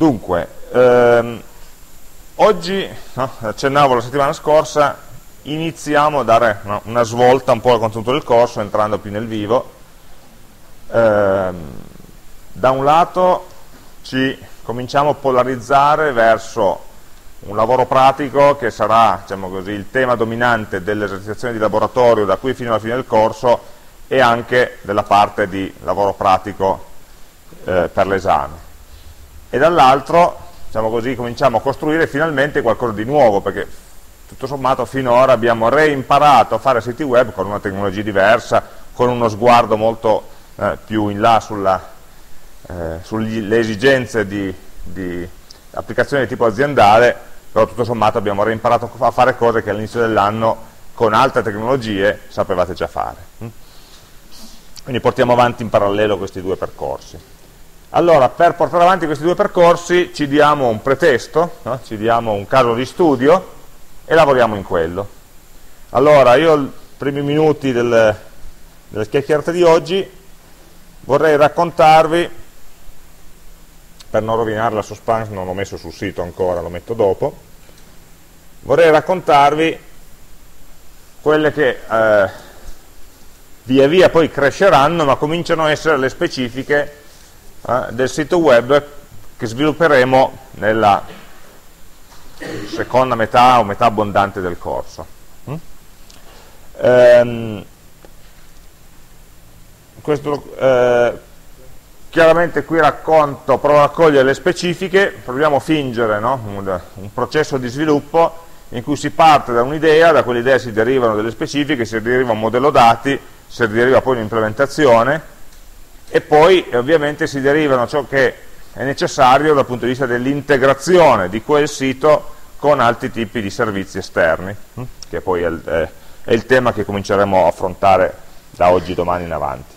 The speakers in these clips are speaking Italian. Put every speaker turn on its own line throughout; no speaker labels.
Dunque, ehm, oggi, no, accennavo la settimana scorsa, iniziamo a dare no, una svolta un po' al contenuto del corso, entrando più nel vivo. Ehm, da un lato ci cominciamo a polarizzare verso un lavoro pratico che sarà diciamo così, il tema dominante dell'esercitazione di laboratorio da qui fino alla fine del corso e anche della parte di lavoro pratico eh, per l'esame e dall'altro diciamo così, cominciamo a costruire finalmente qualcosa di nuovo, perché tutto sommato finora abbiamo reimparato a fare siti web con una tecnologia diversa, con uno sguardo molto eh, più in là sulla, eh, sulle esigenze di, di applicazione di tipo aziendale, però tutto sommato abbiamo reimparato a fare cose che all'inizio dell'anno con altre tecnologie sapevate già fare. Quindi portiamo avanti in parallelo questi due percorsi. Allora, per portare avanti questi due percorsi ci diamo un pretesto, no? ci diamo un caso di studio e lavoriamo in quello. Allora, io i primi minuti del, delle chiacchierate di oggi vorrei raccontarvi, per non rovinare la suspense, non l'ho messo sul sito ancora, lo metto dopo, vorrei raccontarvi quelle che eh, via via poi cresceranno, ma cominciano a essere le specifiche eh, del sito web che svilupperemo nella seconda metà o metà abbondante del corso. Mm? Ehm, questo, eh, chiaramente qui racconto, provo a raccogliere le specifiche, proviamo a fingere no? un, un processo di sviluppo in cui si parte da un'idea, da quell'idea si derivano delle specifiche, si deriva un modello dati, si deriva poi un'implementazione, e poi ovviamente si derivano ciò che è necessario dal punto di vista dell'integrazione di quel sito con altri tipi di servizi esterni, hm, che poi è il, è il tema che cominceremo a affrontare da oggi, domani in avanti.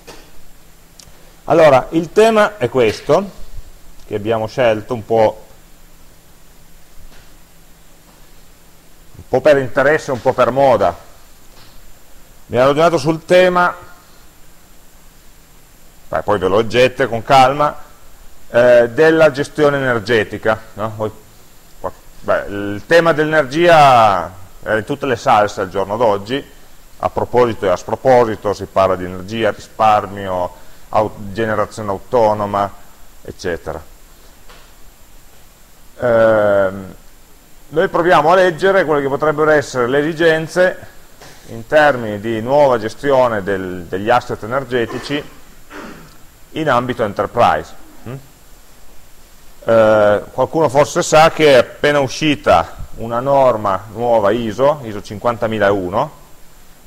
Allora, il tema è questo, che abbiamo scelto un po', un po' per interesse, un po' per moda. Mi ero ragionato sul tema poi ve lo leggete con calma, eh, della gestione energetica. No? Beh, il tema dell'energia è in tutte le salse al giorno d'oggi, a proposito e a sproposito si parla di energia, risparmio, aut generazione autonoma, eccetera. Eh, noi proviamo a leggere quelle che potrebbero essere le esigenze in termini di nuova gestione del, degli asset energetici in ambito enterprise. Mm? Eh, qualcuno forse sa che è appena uscita una norma nuova ISO, ISO 50001,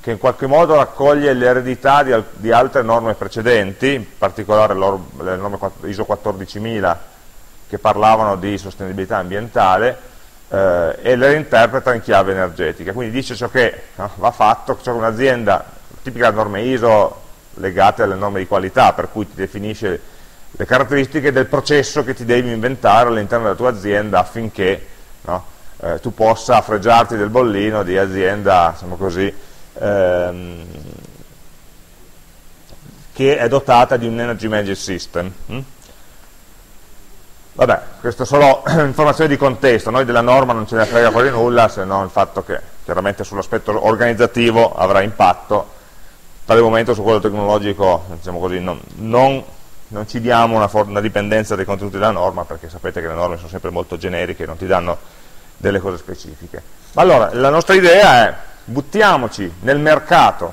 che in qualche modo raccoglie l'eredità di, di, altre norme precedenti, in particolare le norme ISO 14000 che parlavano di sostenibilità ambientale, eh, e le reinterpreta in chiave energetica. Quindi dice ciò che no, va fatto, ciò che un'azienda, tipica norma ISO legate alle norme di qualità, per cui ti definisce le caratteristiche del processo che ti devi inventare all'interno della tua azienda affinché no, eh, tu possa fregiarti del bollino di azienda diciamo così, ehm, che è dotata di un energy management system. Hm? Vabbè, questo solo informazioni di contesto, noi della norma non ce ne frega quasi nulla, se non il fatto che chiaramente sull'aspetto organizzativo avrà impatto tale momento su quello tecnologico diciamo così, non, non, non, ci diamo una, una, dipendenza dai contenuti della norma perché sapete che le norme sono sempre molto generiche non ti danno delle cose specifiche. Ma allora, la nostra idea è buttiamoci nel mercato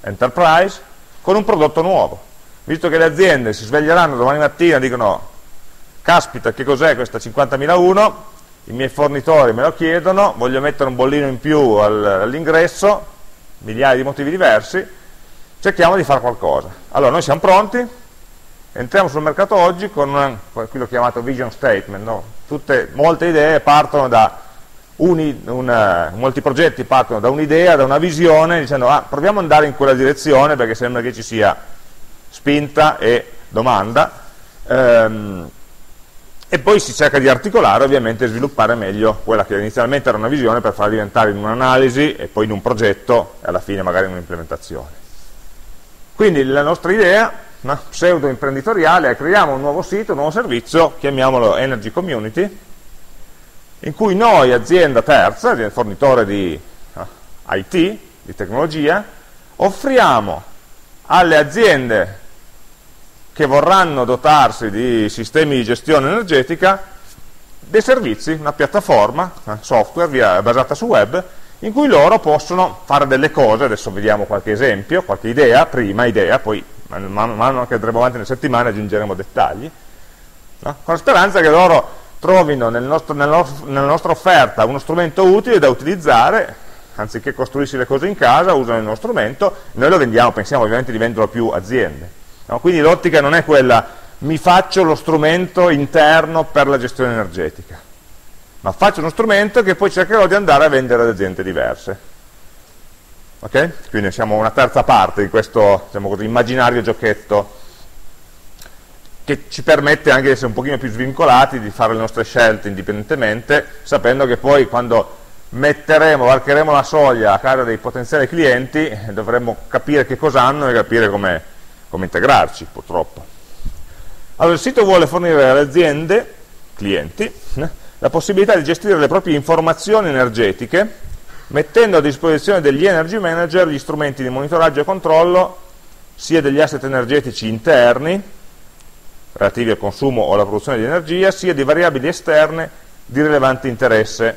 enterprise con un prodotto nuovo. Visto che le aziende si sveglieranno domani mattina e dicono caspita che cos'è questa 50.001, i miei fornitori me lo chiedono, voglio mettere un bollino in più all'ingresso, migliaia di motivi diversi, cerchiamo di fare qualcosa. Allora, noi siamo pronti, entriamo sul mercato oggi con una, qui l'ho chiamato vision statement, no? Tutte, molte idee partono da uni, una, molti progetti partono da un'idea, da una visione, dicendo ah, proviamo ad andare in quella direzione perché sembra che ci sia spinta e domanda. Ehm, e poi si cerca di articolare ovviamente e sviluppare meglio quella che inizialmente era una visione per farla diventare in un'analisi e poi in un progetto e alla fine magari in un'implementazione. Quindi la nostra idea no? pseudo imprenditoriale, creiamo un nuovo sito, un nuovo servizio, chiamiamolo Energy Community, in cui noi, azienda terza, fornitore di uh, IT, di tecnologia, offriamo alle aziende che vorranno dotarsi di sistemi di gestione energetica dei servizi, una piattaforma, software via, basata su web, in cui loro possono fare delle cose, adesso vediamo qualche esempio, qualche idea, prima idea, poi man mano che andremo avanti nelle settimane aggiungeremo dettagli, no? con la speranza che loro trovino nel nostro, nel nostro, nella nostra offerta uno strumento utile da utilizzare, anziché costruirsi le cose in casa, usano il nostro strumento, noi lo vendiamo, pensiamo ovviamente di venderlo più aziende. No? Quindi l'ottica non è quella, mi faccio lo strumento interno per la gestione energetica, ma faccio uno strumento che poi cercherò di andare a vendere ad aziende diverse. Okay? Quindi siamo una terza parte di questo diciamo così, immaginario giochetto che ci permette anche di essere un pochino più svincolati, di fare le nostre scelte indipendentemente, sapendo che poi quando metteremo, varcheremo la soglia a casa dei potenziali clienti, dovremo capire che cosa hanno e capire come, come integrarci, purtroppo. Allora il sito vuole fornire alle aziende, clienti, eh, la possibilità di gestire le proprie informazioni energetiche mettendo a disposizione degli energy manager gli strumenti di monitoraggio e controllo sia degli asset energetici interni, relativi al consumo o alla produzione di energia, sia di variabili esterne di rilevante interesse,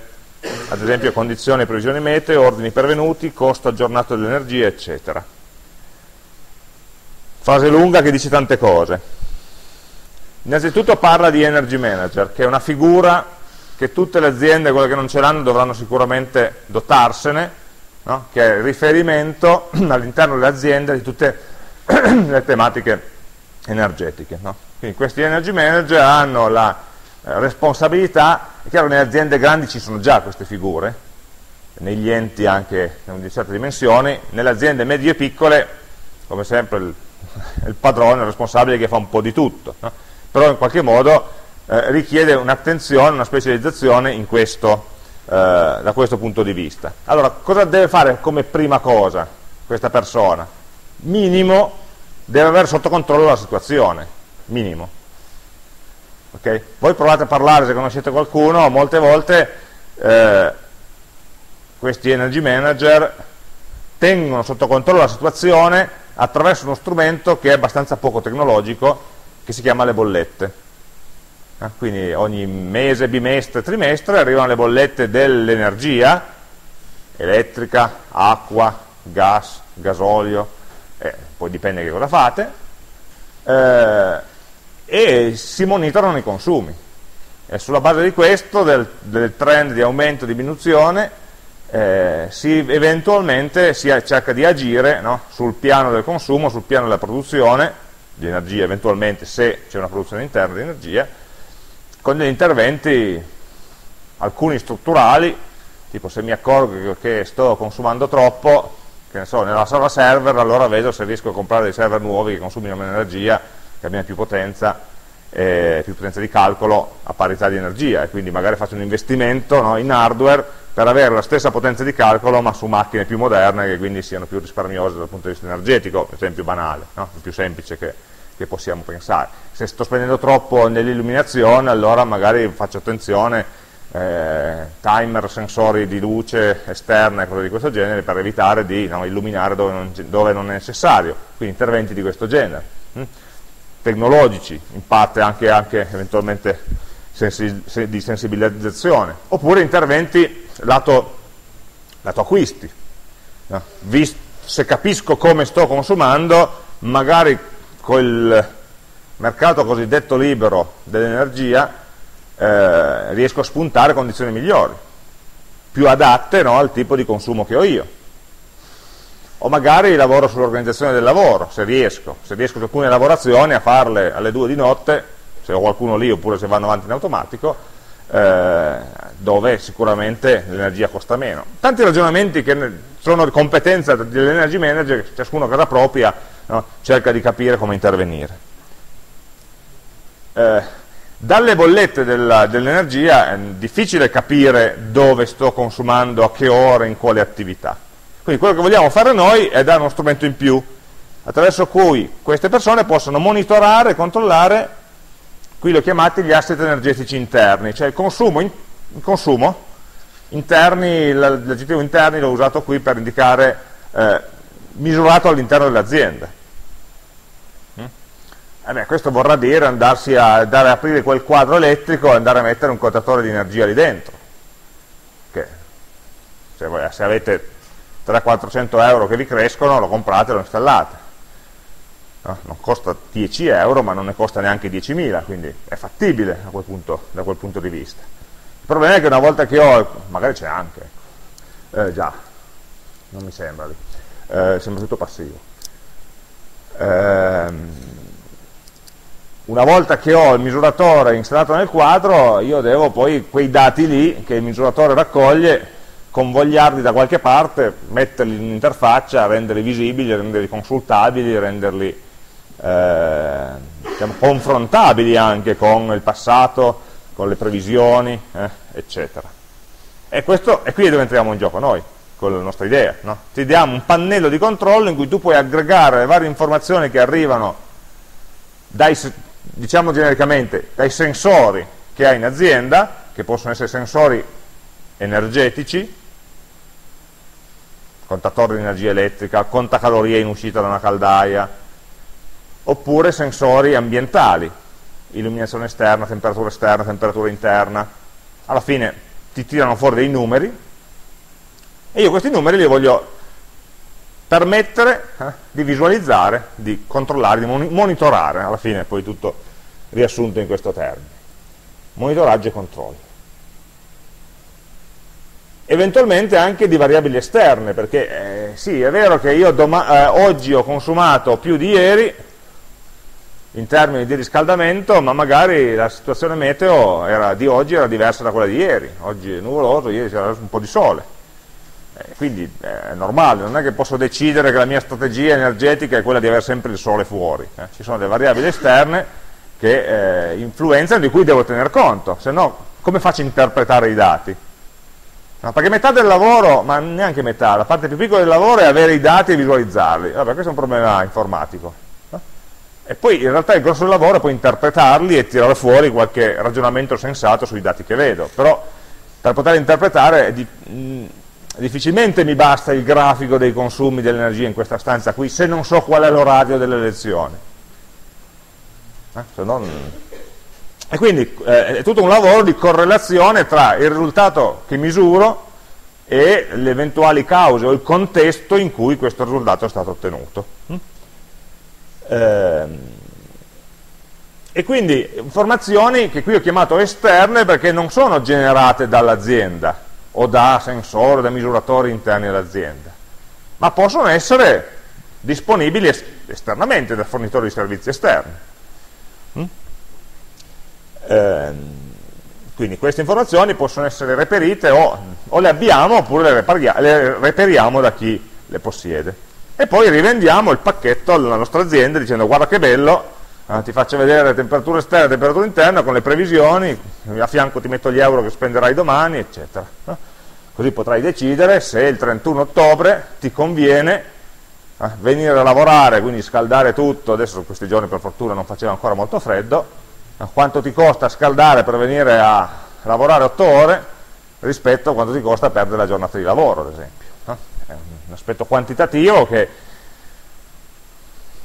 ad esempio condizioni e previsioni meteo, ordini pervenuti, costo aggiornato dell'energia, eccetera. Frase lunga che dice tante cose. Innanzitutto parla di energy manager, che è una figura che tutte le aziende, quelle che non ce l'hanno, dovranno sicuramente dotarsene, no? che è il riferimento all'interno delle aziende di tutte le tematiche energetiche. No? Quindi questi energy manager hanno la eh, responsabilità, è chiaro che nelle aziende grandi ci sono già queste figure, negli enti anche di certe dimensioni, nelle aziende medie e piccole, come sempre il, il padrone, il responsabile che fa un po' di tutto, no? però in qualche modo eh, richiede un'attenzione, una specializzazione questo, eh, da questo punto di vista. Allora, cosa deve fare come prima cosa questa persona? Minimo deve avere sotto controllo la situazione, minimo. Okay? Voi provate a parlare se conoscete qualcuno, molte volte eh, questi energy manager tengono sotto controllo la situazione attraverso uno strumento che è abbastanza poco tecnologico, che si chiama le bollette. Ah, quindi ogni mese, bimestre, trimestre arrivano le bollette dell'energia elettrica, acqua, gas, gasolio, eh, poi dipende che cosa fate, eh, e si monitorano i consumi. E sulla base di questo, del, del trend di aumento e diminuzione, eh, si, eventualmente si cerca di agire no, sul piano del consumo, sul piano della produzione di energia, eventualmente se c'è una produzione interna di energia, con degli interventi, alcuni strutturali, tipo se mi accorgo che sto consumando troppo, che ne so, nella sala server, allora vedo se riesco a comprare dei server nuovi che consumino meno energia, che abbiano più potenza, eh, più potenza di calcolo a parità di energia, e quindi magari faccio un investimento no, in hardware per avere la stessa potenza di calcolo ma su macchine più moderne che quindi siano più risparmiose dal punto di vista energetico, esempio banale, no? più semplice che, che possiamo pensare. Se sto spendendo troppo nell'illuminazione, allora magari faccio attenzione, eh, timer, sensori di luce esterna e cose di questo genere per evitare di no, illuminare dove non, dove non, è necessario, quindi interventi di questo genere. Hm? Tecnologici, in parte anche, anche eventualmente sensi di sensibilizzazione, oppure interventi lato, lato acquisti. No? Se capisco come sto consumando, magari col mercato cosiddetto libero dell'energia eh, riesco a spuntare condizioni migliori, più adatte no, al tipo di consumo che ho io. O magari lavoro sull'organizzazione del lavoro, se riesco, se riesco su alcune lavorazioni a farle alle due di notte, se ho qualcuno lì oppure se vanno avanti in automatico, eh, dove sicuramente l'energia costa meno. Tanti ragionamenti che sono di competenza dell'energy manager, ciascuno a casa propria no? cerca di capire come intervenire. Eh, dalle bollette dell'energia è difficile capire dove sto consumando, a che ore, in quale attività. Quindi quello che vogliamo fare noi è dare uno strumento in più, attraverso cui queste persone possono monitorare e controllare, qui li ho chiamati gli asset energetici interni, cioè il consumo, in, il consumo interni, l'aggettivo interni l'ho usato qui per indicare eh, misurato all'interno dell'azienda. Mm? Eh questo vorrà dire andarsi a, andare a aprire quel quadro elettrico e andare a mettere un contatore di energia lì dentro. Che se, voi, se avete 300-400 euro che vi crescono, lo comprate e lo installate. No? Non costa 10 euro, ma non ne costa neanche 10.000, quindi è fattibile quel punto, da quel punto di vista. Il problema è che una volta che ho, magari c'è anche, eh, già, non mi sembra lì, eh, sembra tutto passivo. Eh, una volta che ho il misuratore installato nel quadro, io devo poi quei dati lì che il misuratore raccoglie convogliarli da qualche parte, metterli in un'interfaccia, renderli visibili, renderli consultabili, renderli eh, diciamo, confrontabili anche con il passato, con le previsioni, eh, eccetera. E, questo, e qui dove entriamo in gioco noi, con la nostra idea. No? Ti diamo un pannello di controllo in cui tu puoi aggregare le varie informazioni che arrivano dai, diciamo genericamente, dai sensori che hai in azienda, che possono essere sensori energetici, contatore di energia elettrica, contacalorie in uscita da una caldaia, oppure sensori ambientali, illuminazione esterna, temperatura esterna, temperatura interna. Alla fine ti tirano fuori dei numeri e io questi numeri li voglio permettere eh, di visualizzare, di controllare, di monitorare, alla fine poi tutto riassunto in questo termine. Monitoraggio e controllo eventualmente anche di variabili esterne, perché eh, sì, è vero che io eh, oggi ho consumato più di ieri in termini di riscaldamento, ma magari la situazione meteo era, di oggi era diversa da quella di ieri, oggi è nuvoloso, ieri c'era un po' di sole. Eh, quindi eh, è normale, non è che posso decidere che la mia strategia energetica è quella di avere sempre il sole fuori, eh. ci sono delle variabili esterne che eh, influenzano, di cui devo tener conto, se no come faccio a interpretare i dati? No, perché metà del lavoro, ma neanche metà, la parte più piccola del lavoro è avere i dati e visualizzarli. Vabbè, questo è un problema informatico. E poi in realtà il grosso del lavoro è poi interpretarli e tirare fuori qualche ragionamento sensato sui dati che vedo. Però per poter interpretare di, mh, difficilmente mi basta il grafico dei consumi dell'energia in questa stanza qui se non so qual è l'orario delle lezioni. Eh? Non e quindi eh, è tutto un lavoro di correlazione tra il risultato che misuro e le eventuali cause o il contesto in cui questo risultato è stato ottenuto. Mm? Eh, e quindi informazioni che qui ho chiamato esterne perché non sono generate dall'azienda o da sensori, o da misuratori interni all'azienda, ma possono essere disponibili esternamente da fornitori di servizi esterni. Mm? Eh, quindi queste informazioni possono essere reperite o, o le abbiamo oppure le, le, reperiamo da chi le possiede. E poi rivendiamo il pacchetto alla nostra azienda dicendo guarda che bello, eh, ti faccio vedere le temperature esterne e le temperature interne con le previsioni, a fianco ti metto gli euro che spenderai domani, eccetera. No? Così potrai decidere se il 31 ottobre ti conviene eh, venire a lavorare, quindi scaldare tutto, adesso questi giorni per fortuna non faceva ancora molto freddo, quanto ti costa scaldare per venire a lavorare 8 ore rispetto a quanto ti costa perdere la giornata di lavoro, ad esempio. Un aspetto quantitativo che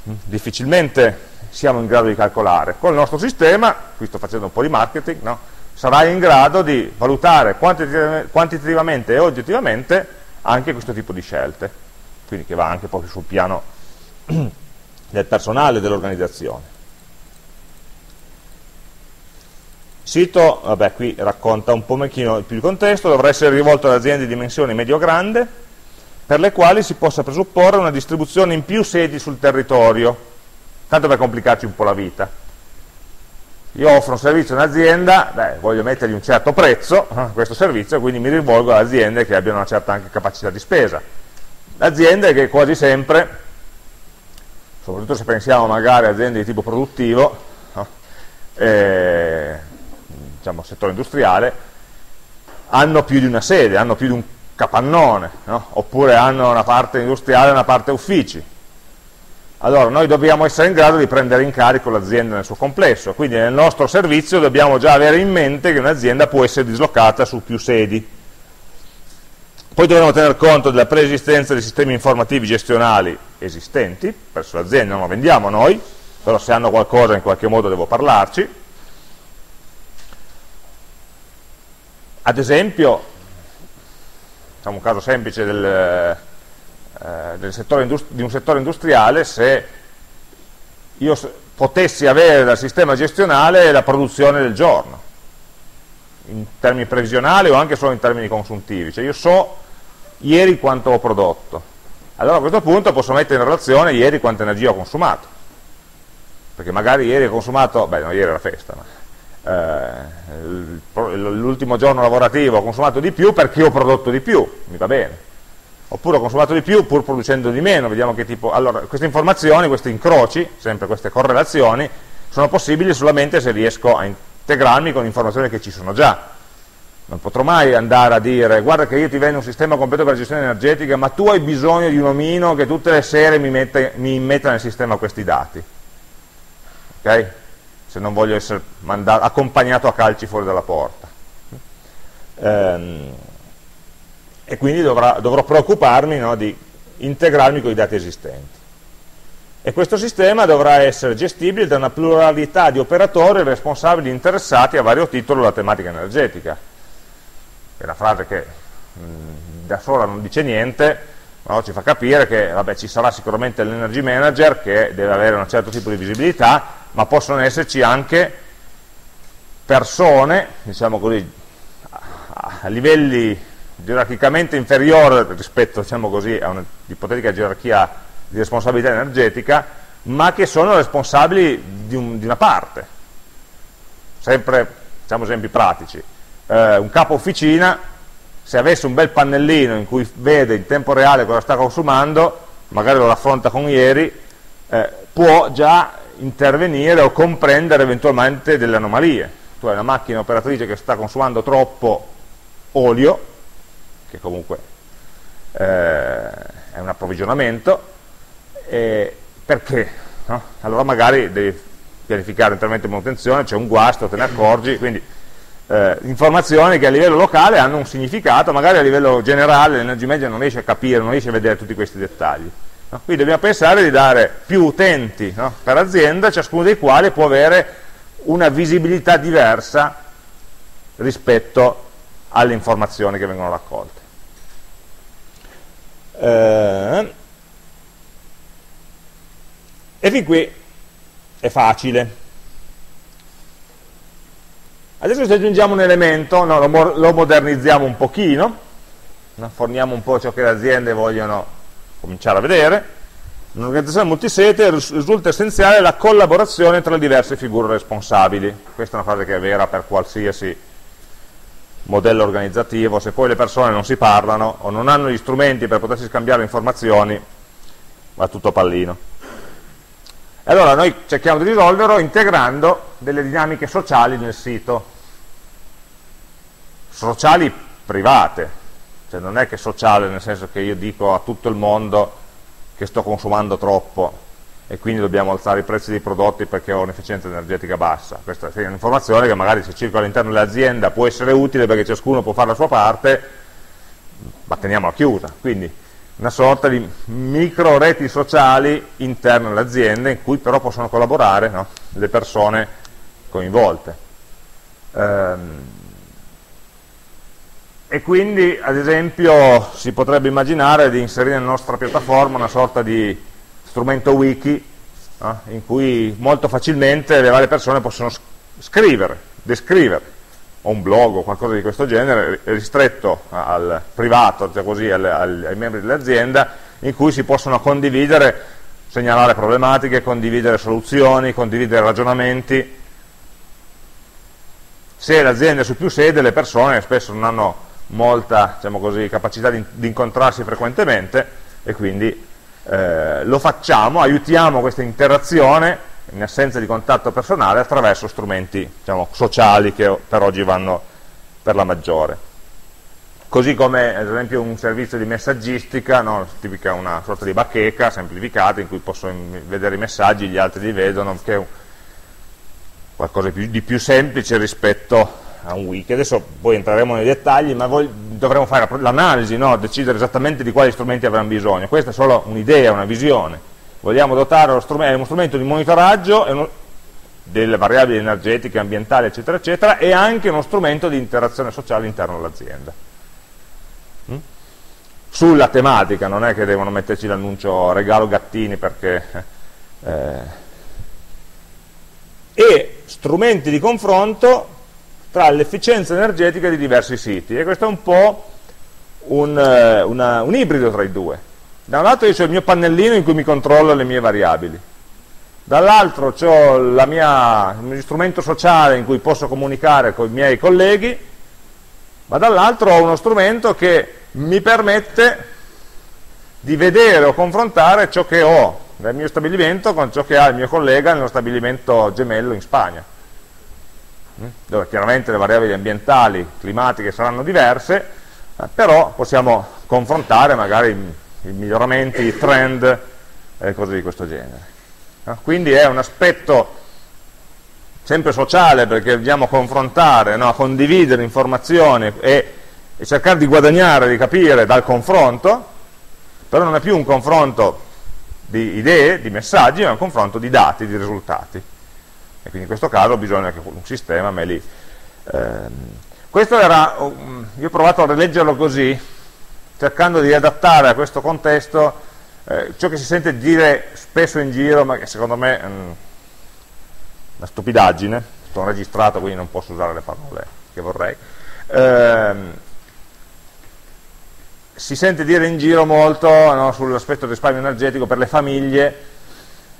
mm, difficilmente siamo in grado di calcolare. Con il nostro sistema, qui sto facendo un po' di marketing, no? sarai in grado di valutare quantitativamente e oggettivamente anche questo tipo di scelte, quindi che va anche proprio sul piano del personale e dell'organizzazione. Sito, vabbè, qui racconta un po' più il contesto, dovrà essere rivolto ad aziende di dimensione medio-grande, per le quali si possa presupporre una distribuzione in più sedi sul territorio, tanto per complicarci un po' la vita. Io offro un servizio a un'azienda, voglio mettergli un certo prezzo a questo servizio, quindi mi rivolgo ad aziende che abbiano una certa anche capacità di spesa. Aziende che quasi sempre, soprattutto se pensiamo magari a aziende di tipo produttivo, eh, diciamo, settore industriale, hanno più di una sede, hanno più di un capannone, no? oppure hanno una parte industriale e una parte uffici. allora noi dobbiamo essere in grado di prendere in carico l'azienda nel suo complesso, quindi nel nostro servizio dobbiamo già avere in mente che un'azienda può essere dislocata su più sedi. Poi dovremo tener conto della preesistenza di sistemi informativi gestionali esistenti, presso l'azienda non lo vendiamo noi, però se hanno qualcosa in qualche modo devo parlarci. Ad esempio, facciamo un caso semplice del, eh, del di un settore industriale, se io potessi avere dal sistema gestionale la produzione del giorno, in termini previsionali o anche solo in termini consuntivi, cioè io so ieri quanto ho prodotto, allora a questo punto posso mettere in relazione ieri quanta energia ho consumato, perché magari ieri ho consumato, beh no, ieri era festa, ma eh, l'ultimo giorno lavorativo ho consumato di più perché ho prodotto di più, mi va bene. Oppure ho consumato di più pur producendo di meno, vediamo che tipo... Allora, queste informazioni, questi incroci, sempre queste correlazioni, sono possibili solamente se riesco a integrarmi con informazioni che ci sono già. Non potrò mai andare a dire, guarda che io ti vendo un sistema completo per la gestione energetica, ma tu hai bisogno di un omino che tutte le sere mi, mette, mi immetta nel sistema questi dati. Ok? Se non voglio essere mandato, accompagnato a calci fuori dalla porta. Ehm, e quindi dovrà, dovrò preoccuparmi no, di integrarmi con i dati esistenti. E questo sistema dovrà essere gestibile da una pluralità di operatori responsabili interessati a vario titolo alla tematica energetica. È una frase che mh, da sola non dice niente, no, ci fa capire che vabbè, ci sarà sicuramente l'energy manager che deve avere un certo tipo di visibilità, ma possono esserci anche persone, diciamo così, a livelli gerarchicamente inferiori rispetto diciamo così, a un'ipotetica gerarchia di responsabilità energetica, ma che sono responsabili di, un, di una parte. Sempre, diciamo esempi pratici. Eh, un capo officina, se avesse un bel pannellino in cui vede in tempo reale cosa sta consumando, magari lo raffronta con ieri, eh, può già intervenire o comprendere eventualmente delle anomalie. Tu hai una macchina operatrice che sta consumando troppo olio, che comunque eh, è un approvvigionamento, eh, perché? No? Allora magari devi pianificare intervento di manutenzione, c'è un guasto, te ne accorgi, quindi eh, informazioni che a livello locale hanno un significato, magari a livello generale l'energy manager non riesce a capire, non riesce a vedere tutti questi dettagli. No? Quindi dobbiamo pensare di dare più utenti no? per azienda, ciascuno dei quali può avere una visibilità diversa rispetto alle informazioni che vengono raccolte. Eh, e fin qui è facile. Adesso ci aggiungiamo un elemento, no, lo, lo, modernizziamo un pochino, no? forniamo un po' ciò che le aziende vogliono cominciare a vedere, in un'organizzazione multisete risulta essenziale la collaborazione tra le diverse figure responsabili. Questa è una frase che è vera per qualsiasi modello organizzativo, se poi le persone non si parlano o non hanno gli strumenti per potersi scambiare informazioni, va tutto a pallino. E allora noi cerchiamo di risolverlo integrando delle dinamiche sociali nel sito, sociali private, cioè non è che sociale nel senso che io dico a tutto il mondo che sto consumando troppo e quindi dobbiamo alzare i prezzi dei prodotti perché ho un'efficienza energetica bassa. Questa è un'informazione che magari se circola all'interno dell'azienda può essere utile perché ciascuno può fare la sua parte, ma teniamola chiusa. Quindi una sorta di micro reti sociali interne all'azienda in cui però possono collaborare no? le persone coinvolte. Ehm, e quindi ad esempio si potrebbe immaginare di inserire nella nostra piattaforma una sorta di strumento wiki no? in cui molto facilmente le varie persone possono scrivere, descrivere o un blog o qualcosa di questo genere ristretto al privato, cioè così, alle, ai membri dell'azienda in cui si possono condividere, segnalare problematiche, condividere soluzioni, condividere ragionamenti se l'azienda è su più sede le persone spesso non hanno molta diciamo così, capacità di, di, incontrarsi frequentemente e quindi eh, lo facciamo, aiutiamo questa interazione in assenza di contatto personale attraverso strumenti diciamo, sociali che per oggi vanno per la maggiore. così come ad esempio un servizio di messaggistica, no? tipica una sorta di bacheca semplificata in cui posso vedere i messaggi, gli altri li vedono, che è qualcosa di più semplice rispetto a un wiki. Adesso poi entreremo nei dettagli, ma dovremo fare l'analisi, no? decidere esattamente di quali strumenti avremo bisogno. Questa è solo un'idea, una visione. Vogliamo dotare uno strumento, uno strumento di monitoraggio delle variabili energetiche, ambientali, eccetera, eccetera, e anche uno strumento di interazione sociale all'interno dell'azienda. Mm? Sulla tematica, non è che devono metterci l'annuncio regalo gattini perché... Eh, e strumenti di confronto tra l'efficienza energetica di diversi siti. E questo è un po' un, eh, una, un ibrido tra i due. Da un lato io ho il mio pannellino in cui mi controllo le mie variabili. Dall'altro ho mia, il mio strumento sociale in cui posso comunicare con i miei colleghi ma dall'altro ho uno strumento che mi permette di vedere o confrontare ciò che ho nel mio stabilimento con ciò che ha il mio collega nello stabilimento gemello in Spagna? Dove chiaramente le variabili ambientali, climatiche saranno diverse, eh, però possiamo confrontare magari i, miglioramenti, i trend e cose di questo genere. Eh? Quindi è un aspetto sempre sociale perché dobbiamo confrontare, no? condividere informazioni e, e cercare di guadagnare, di capire dal confronto, però non è più un confronto di idee, di messaggi, ma un confronto di dati, di risultati e quindi in questo caso bisogna che un sistema me li... Ehm, questo era, io ho provato a rileggerlo così, cercando di adattare a questo contesto eh, ciò che si sente dire spesso in giro, ma che secondo me è um, una stupidaggine, sono registrato quindi non posso usare le parole che vorrei. Eh, si sente dire in giro molto no, sull'aspetto del risparmio energetico per le famiglie,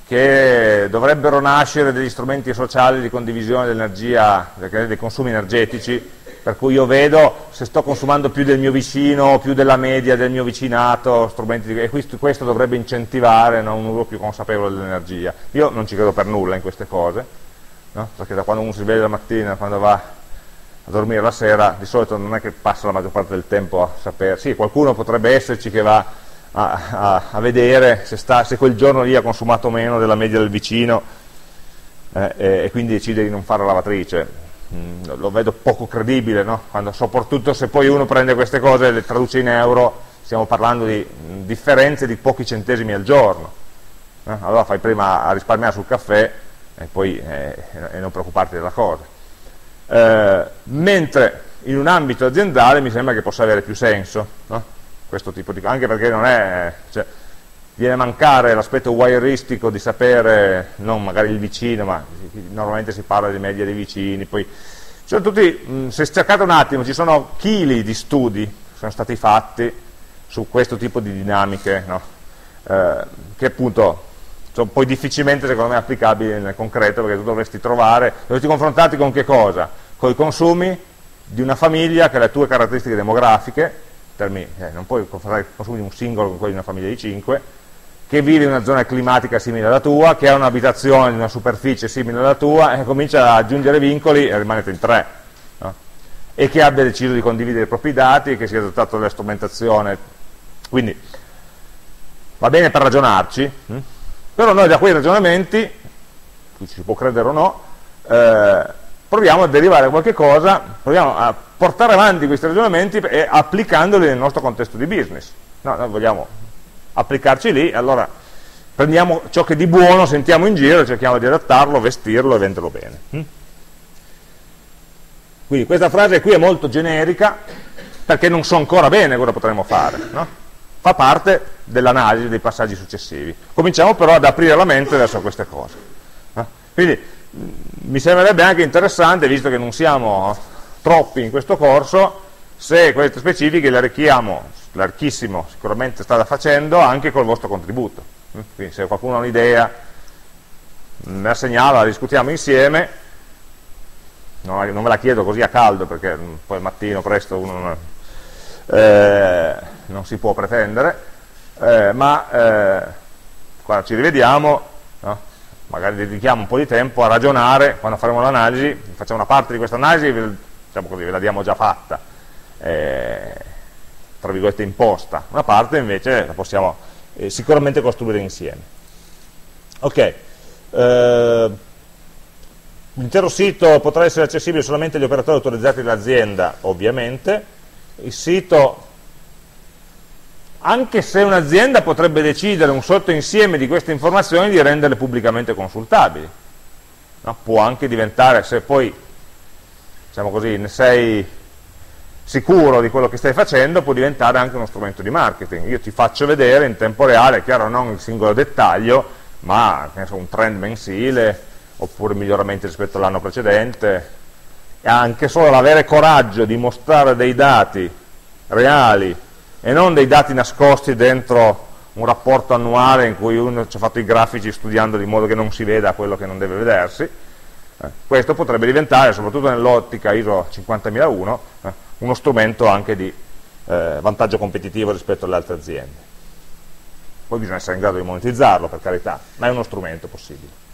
che dovrebbero nascere degli strumenti sociali di condivisione dell'energia, dei consumi energetici, per cui io vedo se sto consumando più del mio vicino, più della media del mio vicinato, di, e questo, questo, dovrebbe incentivare no, un uso più consapevole dell'energia. Io non ci credo per nulla in queste cose, no? perché da quando uno si sveglia la mattina, quando va a dormire la sera, di solito non è che passa la maggior parte del tempo a sapere, sì, qualcuno potrebbe esserci che va a, a, a vedere se, sta, se, quel giorno lì ha consumato meno della media del vicino eh, e, e, quindi decide di non fare la lavatrice. Mm, lo vedo poco credibile, no? Quando, soprattutto se poi uno prende queste cose e le traduce in euro, stiamo parlando di mh, differenze di pochi centesimi al giorno. Eh? Allora fai prima a risparmiare sul caffè e poi eh, e non preoccuparti della cosa. Eh, mentre in un ambito aziendale mi sembra che possa avere più senso. No? Questo tipo di anche perché non è cioè, viene a mancare l'aspetto wireistico di sapere non magari il vicino ma normalmente si parla di media dei vicini poi cioè, tutti, se cercate un attimo ci sono chili di studi che sono stati fatti su questo tipo di dinamiche no? eh, che appunto sono poi difficilmente secondo me applicabili nel concreto perché tu dovresti trovare dovresti confrontarti con che cosa? con i consumi di una famiglia che ha le tue caratteristiche demografiche termini, eh, non puoi confrontare i consumi di un singolo con quelli di una famiglia di 5, che vive in una zona climatica simile alla tua, che ha un'abitazione di una superficie simile alla tua, e comincia ad aggiungere vincoli e rimanete in tre. No? E che abbia deciso di condividere i propri dati, che sia dotato della strumentazione. Quindi va bene per ragionarci, hm? però noi da quei ragionamenti, ci si può credere o no, eh, proviamo a derivare qualche cosa, proviamo a portare avanti questi ragionamenti e applicandoli nel nostro contesto di business. No, noi vogliamo applicarci lì, allora prendiamo ciò che di buono sentiamo in giro, cerchiamo di adattarlo, vestirlo e venderlo bene. Hm? Quindi questa frase qui è molto generica perché non so ancora bene cosa potremmo fare. No? Fa parte dell'analisi dei passaggi successivi. Cominciamo però ad aprire la mente verso queste cose. Quindi mi sembrerebbe anche interessante, visto che non siamo troppi in questo corso, se queste specifiche le arricchiamo, l'archissimo sicuramente sta facendo, anche col vostro contributo. Quindi se qualcuno ha un'idea, me la segnala, la discutiamo insieme, non, non, me la chiedo così a caldo perché mm, poi mattino presto uno non, eh, non si può pretendere, eh, ma eh, quando ci rivediamo? Magari dedichiamo un po' di tempo a ragionare, quando faremo l'analisi, facciamo una parte di questa analisi diciamo così, ve la diamo già fatta, eh, tra virgolette imposta, una parte invece la possiamo eh, sicuramente costruire insieme. Ok, eh, l'intero sito potrà essere accessibile solamente agli operatori autorizzati dall'azienda, ovviamente, il sito anche se un'azienda potrebbe decidere un sottoinsieme di queste informazioni di renderle pubblicamente consultabili. No? Può anche diventare, se poi diciamo così, ne sei sicuro di quello che stai facendo, può diventare anche uno strumento di marketing. Io ti faccio vedere in tempo reale, chiaro non il singolo dettaglio, ma so, un trend mensile, oppure miglioramenti rispetto all'anno precedente, e anche solo l'avere coraggio di mostrare dei dati reali e non dei dati nascosti dentro un rapporto annuale in cui uno ci ha fatto i grafici studiando di modo che non si veda quello che non deve vedersi, eh, questo potrebbe diventare, soprattutto nell'ottica ISO 50001, eh, uno strumento anche di eh, vantaggio competitivo rispetto alle altre aziende. Poi bisogna essere in grado di monetizzarlo, per carità, ma è uno strumento possibile.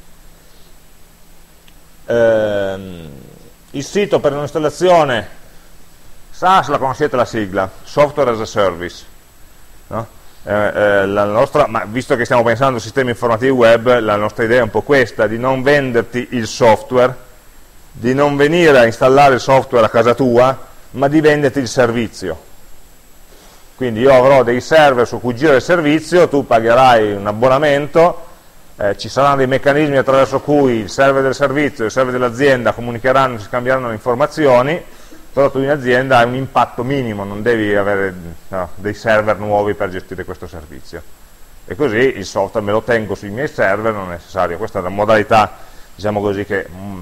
Ehm, il sito per l'installazione SaaS la conoscete la sigla, Software as a Service. No? Eh, eh, nostra, ma visto che stiamo pensando a sistemi informativi web, la nostra idea è un po' questa, di non venderti il software, di non venire a installare il software a casa tua, ma di venderti il servizio. Quindi io avrò dei server su cui gira il servizio, tu pagherai un abbonamento, eh, ci saranno dei meccanismi attraverso cui il server del servizio e il server dell'azienda comunicheranno, si scambieranno le informazioni, però tu in azienda hai un impatto minimo, non devi avere no, dei server nuovi per gestire questo servizio. E così il software me lo tengo sui miei server, non è necessario. Questa è una modalità, diciamo così, che mh, mm,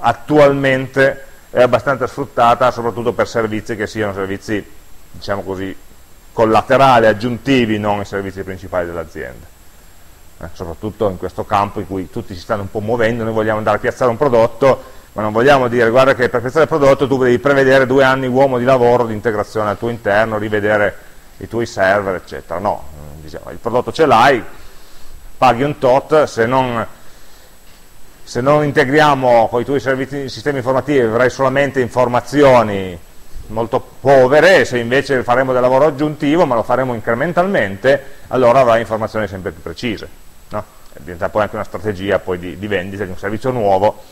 attualmente è abbastanza sfruttata, soprattutto per servizi che siano servizi, diciamo così, collaterali, aggiuntivi, non i servizi principali dell'azienda. Eh, soprattutto in questo campo in cui tutti si stanno un po' muovendo, noi vogliamo andare a piazzare un prodotto ma non vogliamo dire guarda che per piazzare il prodotto tu devi prevedere due anni uomo di lavoro di integrazione al tuo interno, rivedere i tuoi server, eccetera. No, diciamo, il prodotto ce l'hai, paghi un tot, se non, se non integriamo con i tuoi servizi, sistemi informativi avrai solamente informazioni molto povere, se invece faremo del lavoro aggiuntivo, ma lo faremo incrementalmente, allora avrai informazioni sempre più precise. No? Diventa poi anche una strategia di, di vendita di un servizio nuovo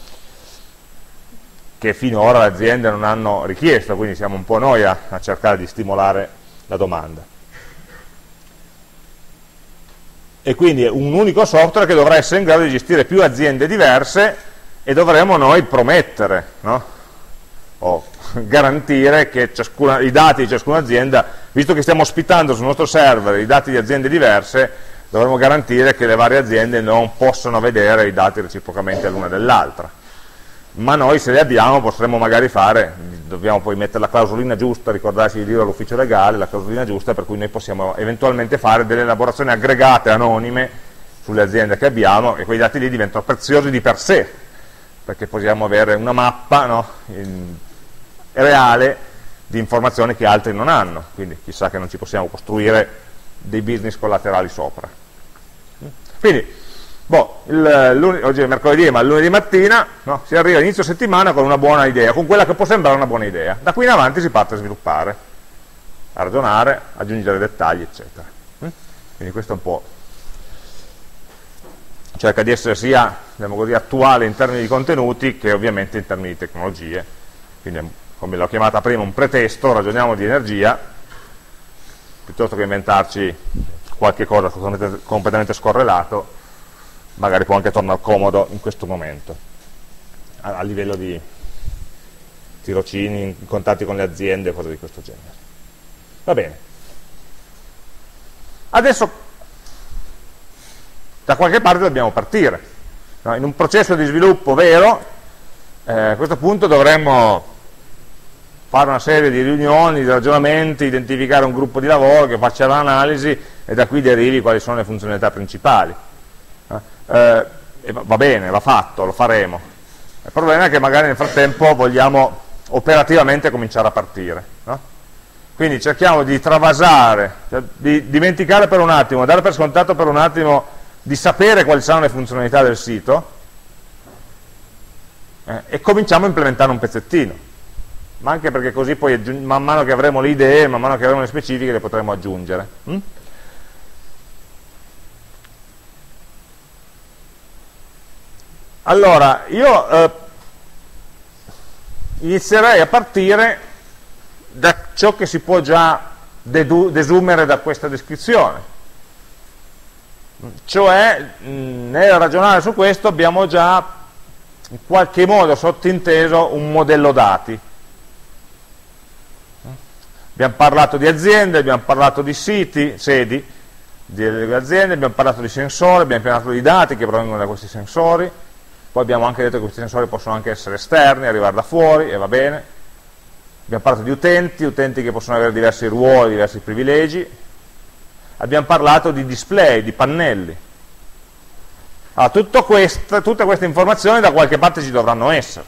che finora le aziende non hanno richiesto, quindi siamo un po' noi a, a cercare di stimolare la domanda. E quindi è un unico software che dovrà essere in grado di gestire più aziende diverse e dovremo noi promettere no? o garantire che ciascuna, i dati di ciascuna azienda, visto che stiamo ospitando sul nostro server i dati di aziende diverse, dovremo garantire che le varie aziende non possano vedere i dati reciprocamente l'una dell'altra ma noi se le abbiamo potremmo magari fare, dobbiamo poi mettere la clausolina giusta, ricordarci di dire all'ufficio legale, la clausolina giusta per cui noi possiamo eventualmente fare delle elaborazioni aggregate, anonime, sulle aziende che abbiamo e quei dati lì diventano preziosi di per sé, perché possiamo avere una mappa no, in, reale di informazioni che altri non hanno, quindi chissà che non ci possiamo costruire dei business collaterali sopra. Quindi Boh, il, oggi è mercoledì, ma il lunedì mattina no, si arriva all'inizio settimana con una buona idea, con quella che può sembrare una buona idea. Da qui in avanti si parte a sviluppare, a ragionare, aggiungere dettagli, eccetera. Mm? Quindi questo è un po' cerca di essere sia diciamo così, attuale in termini di contenuti che ovviamente in termini di tecnologie. Quindi, come l'ho chiamata prima, un pretesto, ragioniamo di energia, piuttosto che inventarci qualche cosa completamente scorrelato, magari può anche tornare comodo in questo momento, a, a livello di tirocini, contatti con le aziende, cose di questo genere. Va bene. Adesso da qualche parte dobbiamo partire. No? In un processo di sviluppo vero, eh, a questo punto dovremmo fare una serie di riunioni, di ragionamenti, identificare un gruppo di lavoro che faccia l'analisi e da qui derivi quali sono le funzionalità principali eh, va bene, va fatto, lo faremo. Il problema è che magari nel frattempo vogliamo operativamente cominciare a partire. No? Quindi cerchiamo di travasare, cioè di dimenticare per un attimo, dare per scontato per un attimo di sapere quali saranno le funzionalità del sito eh, e cominciamo a implementare un pezzettino. ma anche perché così poi man mano che avremo le idee, man mano che avremo le specifiche le potremo aggiungere. Mm? Allora, io eh, inizierei a partire da ciò che si può già desumere da questa descrizione. Cioè, nel ragionare su questo abbiamo già in qualche modo sottinteso un modello dati. Abbiamo parlato di aziende, abbiamo parlato di siti, sedi di aziende, abbiamo parlato di sensori, abbiamo parlato di dati che provengono da questi sensori, poi abbiamo anche detto che questi sensori possono anche essere esterni, arrivare da fuori, e va bene. Abbiamo parlato di utenti, utenti che possono avere diversi ruoli, diversi privilegi. Abbiamo parlato di display, di pannelli. Allora, questa, tutte queste informazioni da qualche parte ci dovranno essere.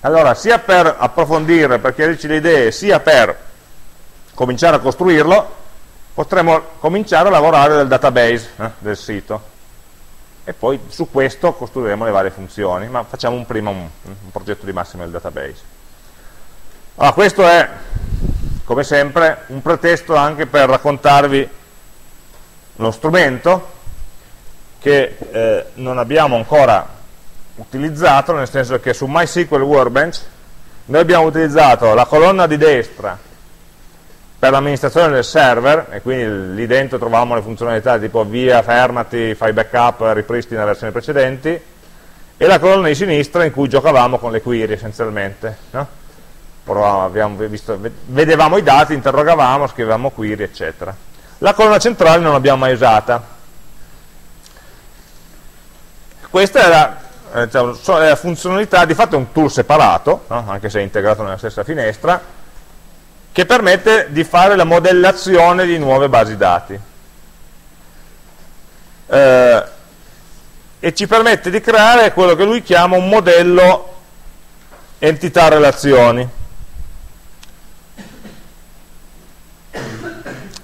Allora, sia per approfondire, per chiarirci le idee, sia per cominciare a costruirlo, potremo cominciare a lavorare nel database eh, del sito e poi su questo costruiremo le varie funzioni, ma facciamo un prima un, un progetto di massimo del database. Allora, questo è, come sempre, un pretesto anche per raccontarvi lo strumento che eh, non abbiamo ancora utilizzato, nel senso che su MySQL Workbench noi abbiamo utilizzato la colonna di destra per l'amministrazione del server, e quindi lì dentro trovavamo le funzionalità tipo via, fermati, fai backup, ripristina le versioni precedenti, e la colonna di sinistra in cui giocavamo con le query essenzialmente. No? Visto, vedevamo i dati, interrogavamo, scrivevamo query, eccetera. La colonna centrale non l'abbiamo mai usata. Questa era eh, cioè, la funzionalità, di fatto è un tool separato, no? anche se è integrato nella stessa finestra, che permette di fare la modellazione di nuove basi dati. Eh, e ci permette di creare quello che lui chiama un modello entità relazioni.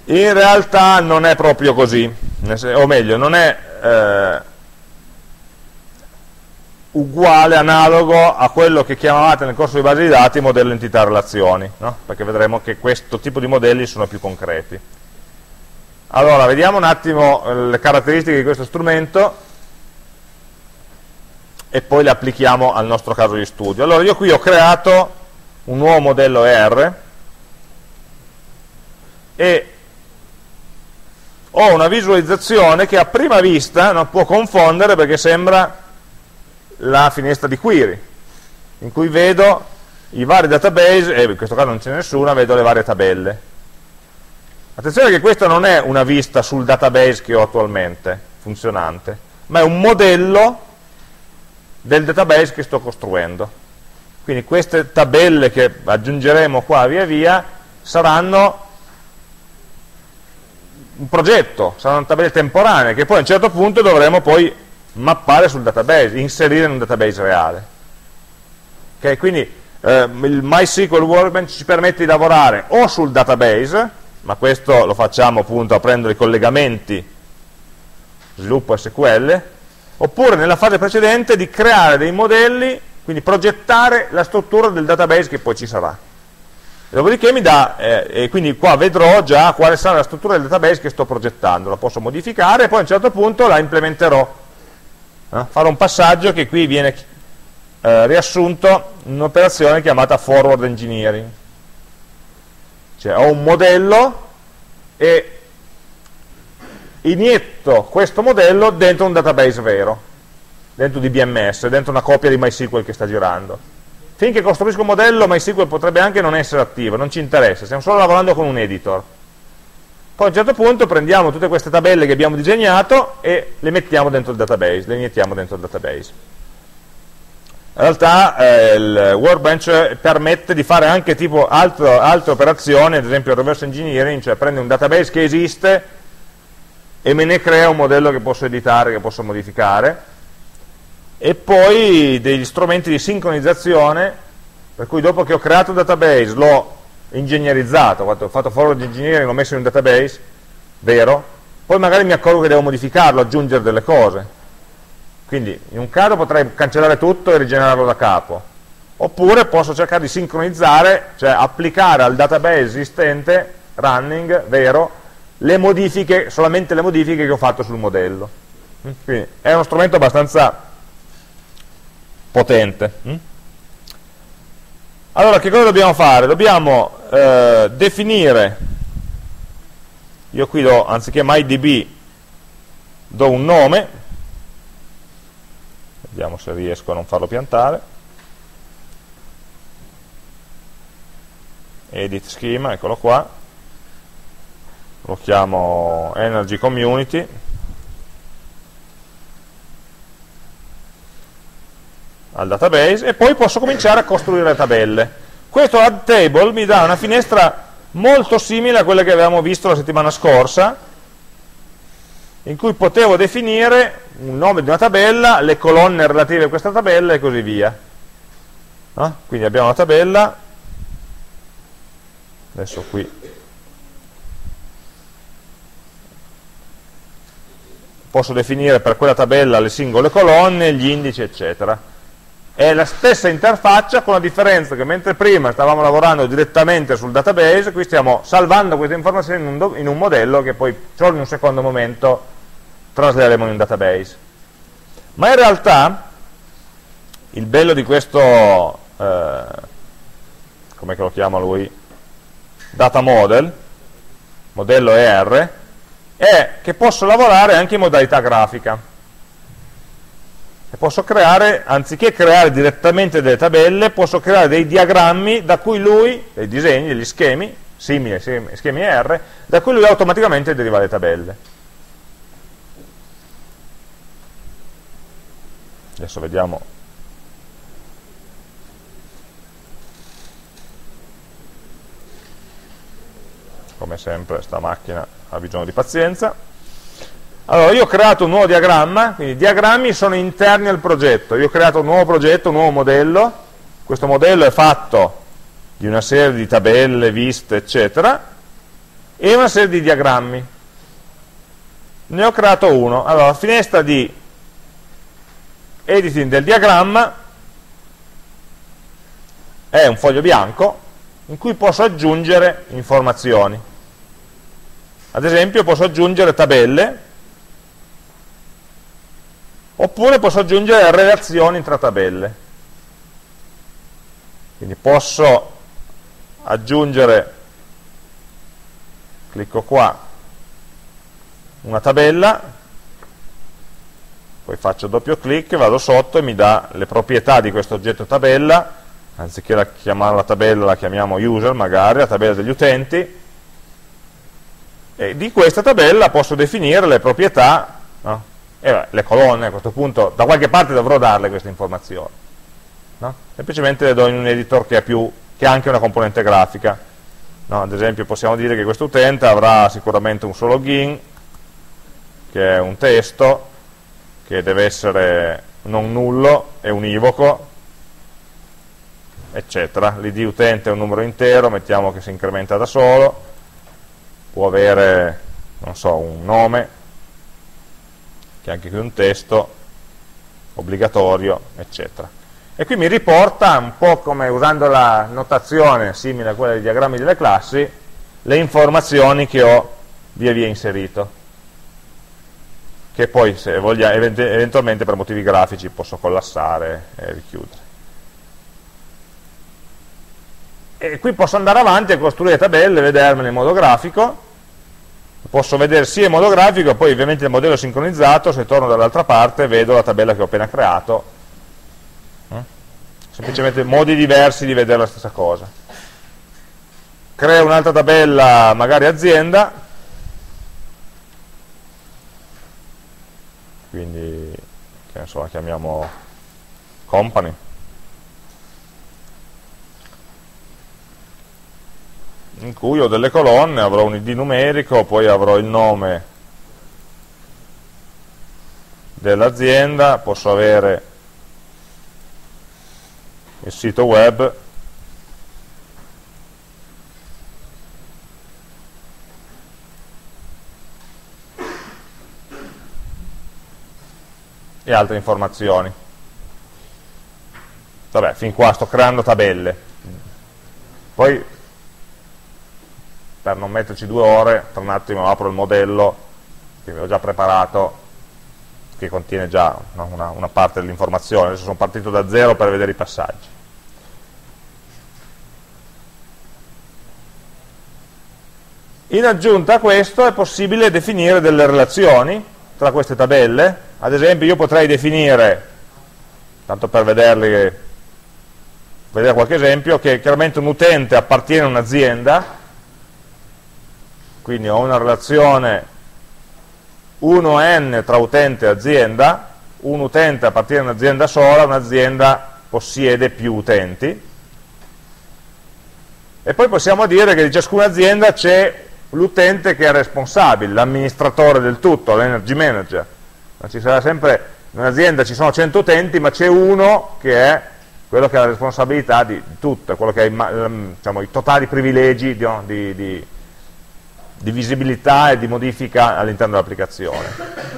In realtà non è proprio così, o meglio, non è... Eh, uguale, analogo a quello che chiamavate nel corso di base di dati modello entità relazioni, no? perché vedremo che questo tipo di modelli sono più concreti. Allora, vediamo un attimo eh, le caratteristiche di questo strumento e poi le applichiamo al nostro caso di studio. Allora, io qui ho creato un nuovo modello ER e ho una visualizzazione che a prima vista non può confondere perché sembra la finestra di query, in cui vedo i vari database, e in questo caso non c'è nessuna, vedo le varie tabelle. Attenzione che questa non è una vista sul database che ho attualmente, funzionante, ma è un modello del database che sto costruendo. Quindi queste tabelle che aggiungeremo qua via via saranno un progetto, saranno tabelle temporanee che poi a un certo punto dovremo poi mappare sul database, inserire in un database reale. Okay, quindi eh, il MySQL Workbench ci permette di lavorare o sul database, ma questo lo facciamo appunto aprendo i collegamenti sviluppo SQL, oppure nella fase precedente di creare dei modelli, quindi progettare la struttura del database che poi ci sarà. Dopodiché mi dà, eh, e quindi qua vedrò già quale sarà la struttura del database che sto progettando, la posso modificare e poi a un certo punto la implementerò eh? fare un passaggio che qui viene eh, riassunto in un'operazione chiamata forward engineering. Cioè ho un modello e inietto questo modello dentro un database vero, dentro di BMS, dentro una copia di MySQL che sta girando. Finché costruisco un modello, MySQL potrebbe anche non essere attivo, non ci interessa, stiamo solo lavorando con un editor. Poi a un certo punto prendiamo tutte queste tabelle che abbiamo disegnato e le mettiamo dentro il database, le iniettiamo dentro il database. In realtà eh, il Workbench permette di fare anche tipo altro, altre operazioni, ad esempio il reverse engineering, cioè prende un database che esiste e me ne crea un modello che posso editare, che posso modificare, e poi degli strumenti di sincronizzazione, per cui dopo che ho creato il database, l'ho ingegnerizzato, ho fatto forward engineering, l'ho messo in un database, vero, poi magari mi accorgo che devo modificarlo, aggiungere delle cose. Quindi in un caso potrei cancellare tutto e rigenerarlo da capo. oppure posso cercare di sincronizzare, cioè applicare al database esistente, running, vero, le modifiche, solamente le modifiche che ho fatto sul modello. Mm? Quindi è uno strumento abbastanza potente. Allora, che cosa dobbiamo fare? Dobbiamo eh, definire, io qui do, anziché mydb, do un nome, vediamo se riesco a non farlo piantare, edit schema, eccolo qua, lo chiamo energy community, al database e poi posso cominciare a costruire tabelle. Questo add table mi dà una finestra molto simile a quella che avevamo visto la settimana scorsa, in cui potevo definire un nome di una tabella, le colonne relative a questa tabella e così via. No? Quindi abbiamo una tabella, adesso qui posso definire per quella tabella le singole colonne, gli indici, eccetera è la stessa interfaccia con la differenza che mentre prima stavamo lavorando direttamente sul database, qui stiamo salvando queste informazioni in un, in un modello che poi solo in un secondo momento trasleremo in un database. Ma in realtà il bello di questo, eh, come lo chiama lui, data model, modello ER, è che posso lavorare anche in modalità grafica e posso creare, anziché creare direttamente delle tabelle, posso creare dei diagrammi da cui lui, dei disegni, degli schemi, simili ai schemi R, da cui lui automaticamente deriva le tabelle. Adesso vediamo. Come sempre sta macchina ha bisogno di pazienza. Allora, io ho creato un nuovo diagramma, quindi i diagrammi sono interni al progetto, io ho creato un nuovo progetto, un nuovo modello, questo modello è fatto di una serie di tabelle, viste, eccetera, e una serie di diagrammi. Ne ho creato uno. Allora, finestra di editing del diagramma è un foglio bianco in cui posso aggiungere informazioni. Ad esempio posso aggiungere tabelle oppure posso aggiungere relazioni tra tabelle quindi posso aggiungere clicco qua una tabella poi faccio doppio clic, vado sotto e mi dà le proprietà di questo oggetto tabella anziché la, chiamarla tabella la chiamiamo user magari, la tabella degli utenti e di questa tabella posso definire le proprietà no? E beh, le colonne a questo punto da qualche parte dovrò darle queste informazioni no? semplicemente le do in un editor che ha, più, che ha anche una componente grafica no? ad esempio possiamo dire che questo utente avrà sicuramente un suo login che è un testo che deve essere non nullo e univoco eccetera l'id utente è un numero intero mettiamo che si incrementa da solo può avere non so, un nome che anche qui un testo obbligatorio, eccetera. E qui mi riporta, un po' come usando la notazione simile a quella dei diagrammi delle classi, le informazioni che ho via via inserito, che poi se voglia, eventualmente per motivi grafici posso collassare e richiudere. E qui posso andare avanti a costruire tabelle, vedermele in modo grafico, posso vedere sia in modo grafico, poi ovviamente il modello sincronizzato, se torno dall'altra parte vedo la tabella che ho appena creato, eh? semplicemente modi diversi di vedere la stessa cosa. Creo un'altra tabella, magari azienda, quindi che ne so, la chiamiamo company, in cui ho delle colonne, avrò un id numerico, poi avrò il nome dell'azienda, posso avere il sito web e altre informazioni. vabbè, fin qua sto creando tabelle. Poi, per non metterci due ore, tra un attimo apro il modello che ho già preparato, che contiene già una, una parte dell'informazione. Adesso sono partito da zero per vedere i passaggi. In aggiunta a questo è possibile definire delle relazioni tra queste tabelle, ad esempio io potrei definire, tanto per vederli, vedere qualche esempio, che chiaramente un utente appartiene a un'azienda, quindi ho una relazione 1n tra utente e azienda, un utente appartiene a un'azienda sola, un'azienda possiede più utenti, e poi possiamo dire che di ciascuna azienda c'è l'utente che è responsabile, l'amministratore del tutto, l'energy manager. Ci sarà sempre, in un'azienda ci sono 100 utenti, ma c'è uno che è quello che ha la responsabilità di, tutto, quello che ha diciamo, i totali privilegi di, di, di, di, visibilità e di modifica all'interno dell'applicazione.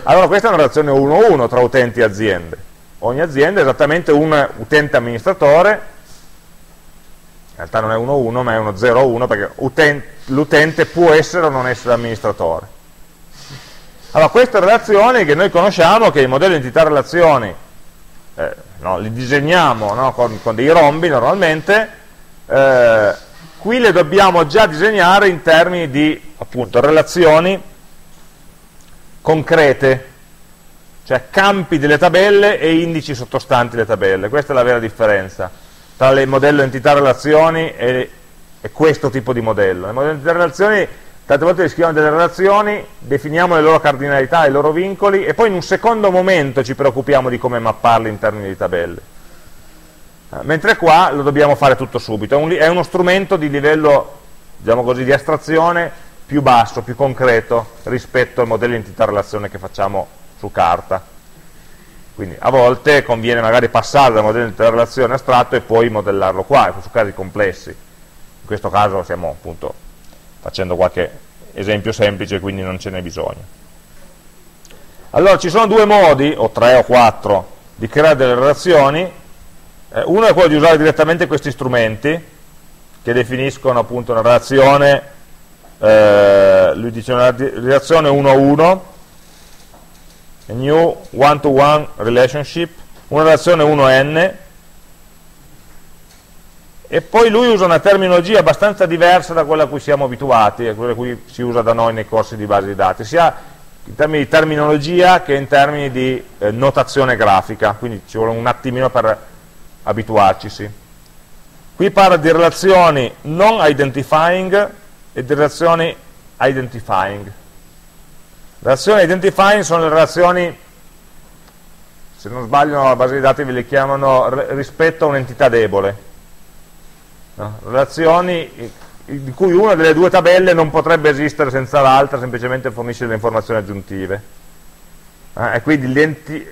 Allora questa è una relazione 1-1 tra utenti e aziende. Ogni azienda è esattamente un utente amministratore in realtà non è 1-1 ma è uno 0-1 perché l'utente può essere o non essere amministratore. Allora queste relazioni che noi conosciamo, che i modelli di entità relazioni eh, no, li disegniamo no, con, con, dei rombi normalmente, eh, qui le dobbiamo già disegnare in termini di appunto, relazioni concrete, cioè campi delle tabelle e indici sottostanti le tabelle, questa è la vera differenza tra il modello entità relazioni e, e, questo tipo di modello. Il modello entità relazioni, tante volte descriviamo delle relazioni, definiamo le loro cardinalità, i loro vincoli e poi in un secondo momento ci preoccupiamo di come mapparli in termini di tabelle. Eh, mentre qua lo dobbiamo fare tutto subito, è, un, è uno strumento di livello, diciamo così, di astrazione più basso, più concreto rispetto al modello entità relazione che facciamo su carta. Quindi a volte conviene magari passare dal modello di relazione astratto e poi modellarlo qua, su casi complessi. In questo caso stiamo appunto facendo qualche esempio semplice, quindi non ce n'è bisogno. Allora ci sono due modi, o tre o quattro, di creare delle relazioni. Eh, uno è quello di usare direttamente questi strumenti, che definiscono appunto una relazione, eh, lui dice una relazione 1 a 1, a new one-to-one -one relationship, una relazione 1n, e poi lui usa una terminologia abbastanza diversa da quella a cui siamo abituati, a quella a cui si usa da noi nei corsi di base di dati, sia in termini di terminologia che in termini di eh, notazione grafica, quindi ci vuole un attimino per abituarci. Qui parla di relazioni non identifying e di relazioni identifying. Relazioni identifying sono le relazioni, se non sbaglio la base di dati ve le chiamano rispetto a un'entità debole. No? Relazioni di cui una delle due tabelle non potrebbe esistere senza l'altra, semplicemente fornisce delle informazioni aggiuntive. Eh, e quindi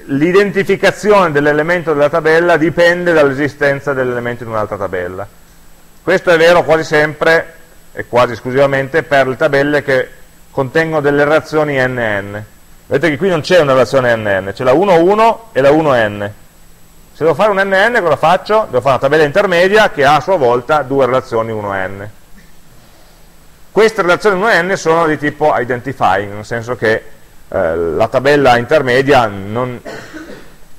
l'identificazione dell'elemento della tabella dipende dall'esistenza dell'elemento in un'altra tabella. Questo è vero quasi sempre e quasi esclusivamente per le tabelle che contengono delle relazioni NN. Vedete che qui non c'è una relazione NN, c'è la 1-1 e la 1N. Se devo fare un NN cosa faccio? Devo fare una tabella intermedia che ha a sua volta due relazioni 1N. Queste relazioni 1N sono di tipo identifying, nel senso che eh, la tabella intermedia non,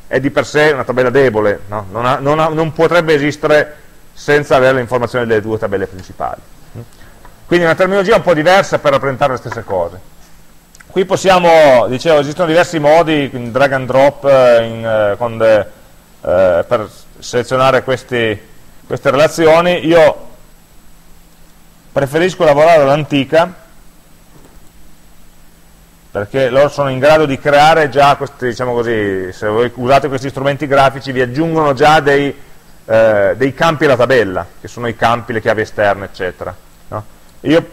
è di per sé una tabella debole, no? non, ha, non, ha, non potrebbe esistere senza avere le informazioni delle due tabelle principali. Quindi una terminologia un po' diversa per rappresentare le stesse cose. Qui possiamo, dicevo, esistono diversi modi, in drag and drop, eh, in, eh, de, eh, per selezionare questi, queste relazioni. Io preferisco lavorare all'antica, perché loro sono in grado di creare già questi, diciamo così, se voi usate questi strumenti grafici vi aggiungono già dei, eh, dei campi alla tabella, che sono i campi, le chiavi esterne, eccetera. No? Io,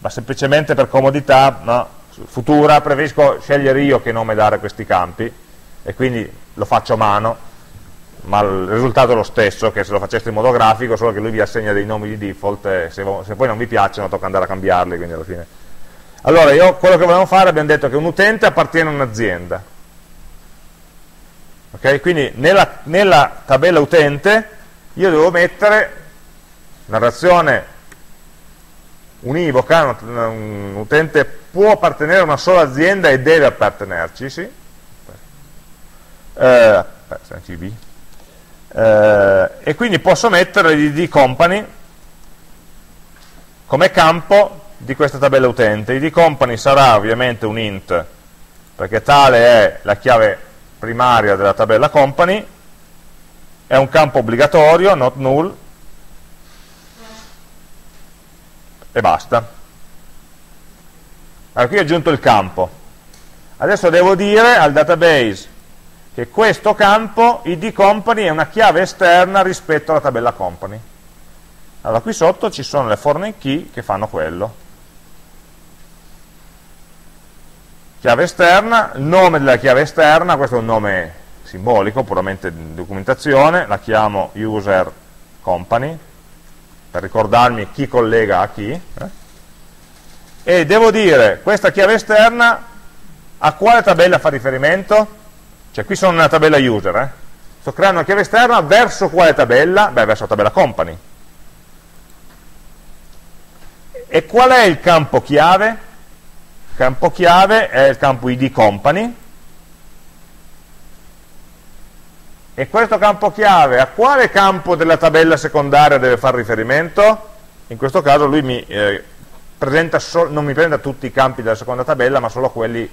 ma semplicemente per comodità no, futura, preferisco scegliere io che nome dare a questi campi e quindi lo faccio a mano, ma il risultato è lo stesso che se lo faceste in modo grafico, solo che lui vi assegna dei nomi di default e se, se poi non vi piacciono tocca andare a cambiarli, quindi alla fine. Allora, io, quello che volevamo fare abbiamo detto che un utente appartiene a un'azienda. Okay? Quindi nella, nella tabella utente io devo mettere una relazione univoca, un utente può appartenere a una sola azienda e deve appartenerci, sì. Eh, eh, e quindi posso mettere l'id company come campo di questa tabella utente. id company sarà ovviamente un int, perché tale è la chiave primaria della tabella company, è un campo obbligatorio, not null, e basta. Allora qui ho aggiunto il campo. Adesso devo dire al database che questo campo id company è una chiave esterna rispetto alla tabella company. Allora qui sotto ci sono le foreign key che fanno quello. Chiave esterna, il nome della chiave esterna, questo è un nome simbolico, puramente di documentazione, la chiamo user company, per ricordarmi chi collega a chi, eh? e devo dire questa chiave esterna a quale tabella fa riferimento? Cioè qui sono nella tabella user, eh? sto creando una chiave esterna verso quale tabella? Beh, verso la tabella company. E qual è il campo chiave? Campo chiave è il campo id company, E questo campo chiave a quale campo della tabella secondaria deve fare riferimento? In questo caso lui mi, eh, non mi presenta tutti i campi della seconda tabella, ma solo quelli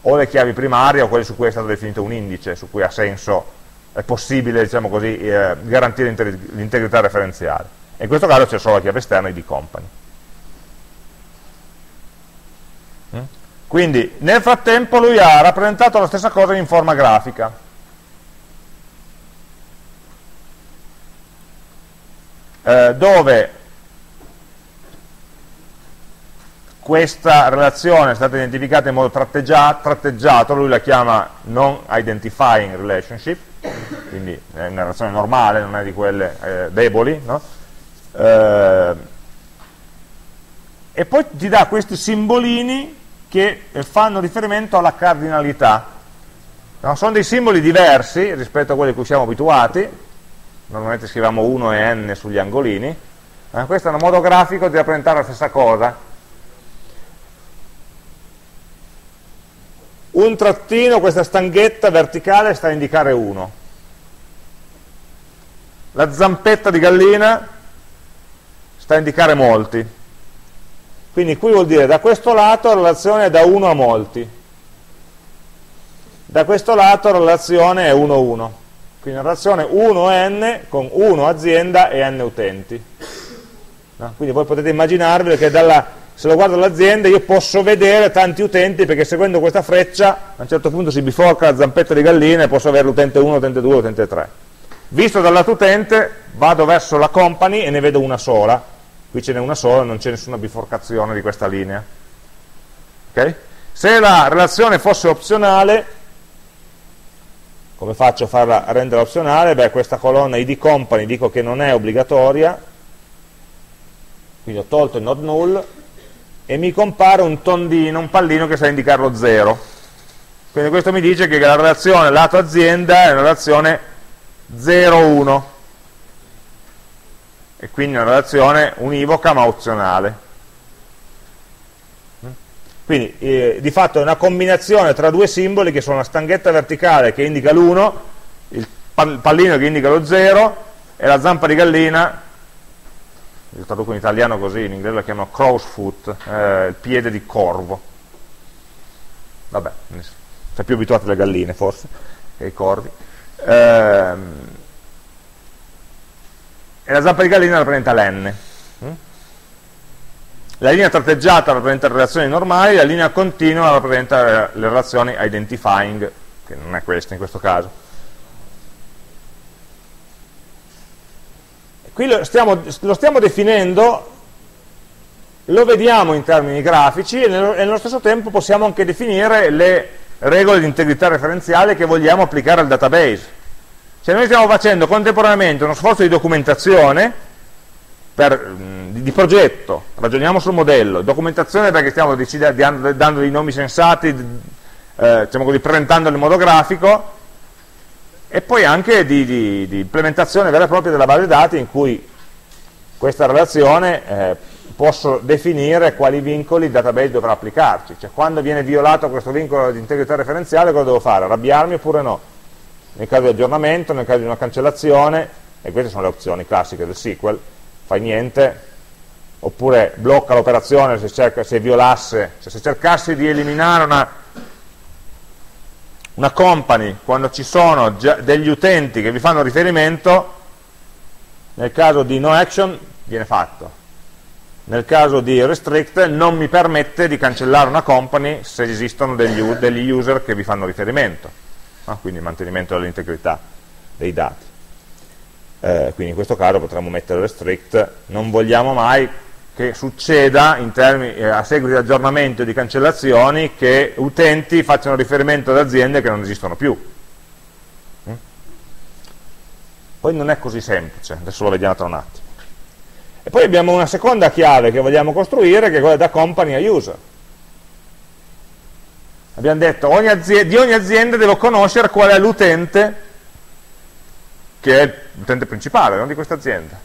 o le chiavi primarie o quelli su cui è stato definito un indice, su cui ha senso, è possibile diciamo così, eh, garantire l'integrità referenziale. In questo caso c'è solo la chiave esterna di company. Quindi nel frattempo lui ha rappresentato la stessa cosa in forma grafica eh, dove questa relazione è stata identificata in modo tratteggiato, lui la chiama non identifying relationship, quindi è una relazione normale, non è di quelle eh, deboli, no? eh, e poi ti dà questi simbolini che fanno riferimento alla cardinalità. No? Sono dei simboli diversi rispetto a quelli a cui siamo abituati, normalmente scriviamo 1 e n sugli angolini, ma questo è un modo grafico di rappresentare la stessa cosa. Un trattino, questa stanghetta verticale sta a indicare 1. La zampetta di gallina sta a indicare molti. Quindi qui vuol dire da questo lato la relazione è da 1 a molti. Da questo lato la relazione è 1-1 quindi una relazione 1n con 1 azienda e n utenti. No? Quindi voi potete immaginarvi che dalla, se lo guardo l'azienda io posso vedere tanti utenti perché seguendo questa freccia a un certo punto si biforca la zampetta di gallina e posso avere l'utente 1, l'utente 2, l'utente 3. Visto dal lato utente vado verso la company e ne vedo una sola, qui ce n'è una sola, non c'è nessuna biforcazione di questa linea. Okay? Se la relazione fosse opzionale come faccio a farla rendere opzionale? Beh, questa colonna id company dico che non è obbligatoria, quindi ho tolto il not null, e mi compare un tondino, un pallino che sta a indicare lo 0. Quindi questo mi dice che la relazione lato azienda è una relazione 0-1, e quindi una relazione univoca ma opzionale. Quindi eh, di fatto è una combinazione tra due simboli che sono la stanghetta verticale che indica l'1, il pallino che indica lo 0 e la zampa di gallina, io traduco in italiano così, in inglese la chiamo crow's foot, eh, il piede di corvo. Vabbè, sei più abituato alle galline forse, che ai corvi. Ehm, e la zampa di gallina rappresenta l'N. La linea tratteggiata rappresenta le relazioni normali, la linea continua rappresenta le relazioni identifying, che non è questa in questo caso. Qui lo stiamo, lo stiamo definendo, lo vediamo in termini grafici e nello, e nello stesso tempo possiamo anche definire le regole di integrità referenziale che vogliamo applicare al database. Cioè noi stiamo facendo contemporaneamente uno sforzo di documentazione per, di, di, progetto, ragioniamo sul modello, documentazione perché stiamo dando, dei nomi sensati, eh, diciamo così, presentandoli in modo grafico, e poi anche di, di, di, implementazione vera e propria della base dati in cui questa relazione eh, posso definire quali vincoli il database dovrà applicarci, cioè quando viene violato questo vincolo di integrità referenziale cosa devo fare? Arrabbiarmi oppure no? Nel caso di aggiornamento, nel caso di una cancellazione, e queste sono le opzioni classiche del SQL, fai niente, oppure blocca l'operazione se, se, violasse, cioè se cercassi di eliminare una, una company quando ci sono degli utenti che vi fanno riferimento, nel caso di no action viene fatto, nel caso di restrict non mi permette di cancellare una company se esistono degli, degli user che vi fanno riferimento, no? quindi mantenimento dell'integrità dei dati. Eh, quindi in questo caso potremmo mettere restrict, non vogliamo mai che succeda termini, eh, a seguito di aggiornamento e di cancellazioni che utenti facciano riferimento ad aziende che non esistono più. Mm? Poi non è così semplice, adesso lo vediamo tra un attimo. E poi abbiamo una seconda chiave che vogliamo costruire, che è quella da company a user. Abbiamo detto, ogni di ogni azienda devo conoscere qual è l'utente che è l'utente principale non di questa azienda,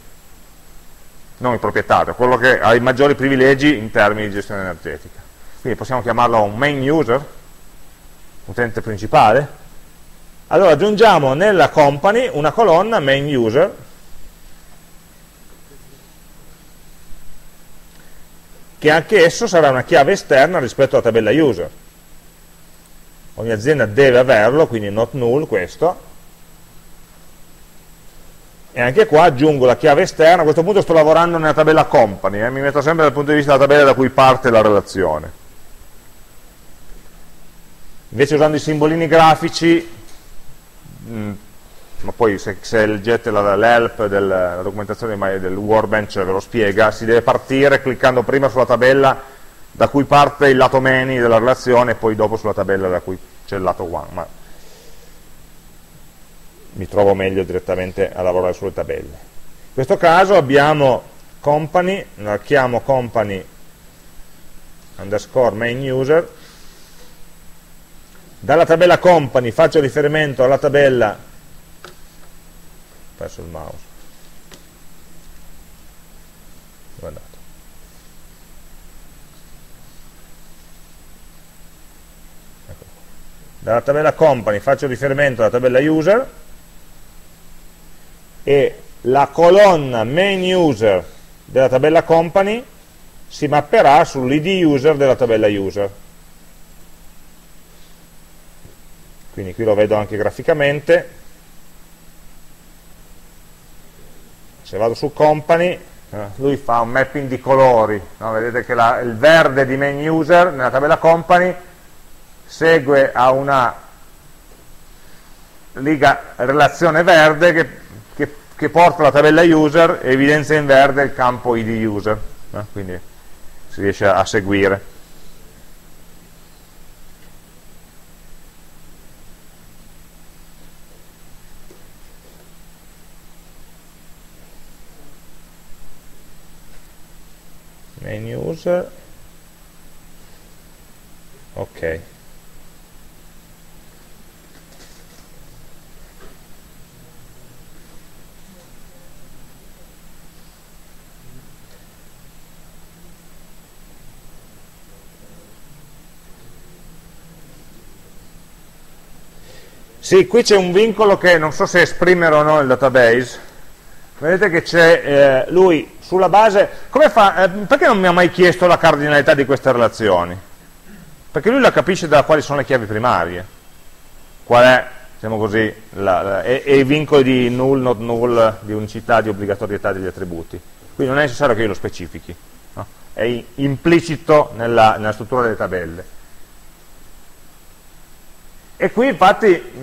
non il proprietario, quello che ha i maggiori privilegi in termini di gestione energetica. Quindi possiamo chiamarlo un main user, utente principale. Allora aggiungiamo nella company una colonna main user che anche esso sarà una chiave esterna rispetto alla tabella user. Ogni azienda deve averlo, quindi not null questo, e anche qua aggiungo la chiave esterna, a questo punto sto lavorando nella tabella company, eh, mi metto sempre dal punto di vista della tabella da cui parte la relazione. Invece usando i simbolini grafici, mh, mm, ma poi se, se leggete l'help della documentazione del Workbench ve lo spiega, si deve partire cliccando prima sulla tabella da cui parte il lato many della relazione e poi dopo sulla tabella da cui c'è il lato one, ma mi trovo meglio direttamente a lavorare sulle tabelle. In questo caso abbiamo company, la chiamo company underscore main user, dalla tabella company faccio riferimento alla tabella ho perso il mouse dove è andato? Ecco. Dalla tabella company faccio riferimento alla tabella user e la colonna main user della tabella company si mapperà sull'id user della tabella user quindi qui lo vedo anche graficamente se vado su company eh, lui fa un mapping di colori no? vedete che la, il verde di main user nella tabella company segue a una liga relazione verde che, che, che porta la tabella user e evidenzia in verde il campo id user no? quindi si riesce a seguire main user ok Sì, qui c'è un vincolo che non so se esprimere o no il database. Vedete che c'è eh, lui sulla base, fa, eh, perché non mi ha mai chiesto la cardinalità di queste relazioni? Perché lui la capisce da quali sono le chiavi primarie, qual è, diciamo così, la, la, e, e, i vincoli di null, not null, di unicità, di obbligatorietà degli attributi. Quindi non è necessario che io lo specifichi, no? è implicito nella, nella, struttura delle tabelle. E qui infatti mh,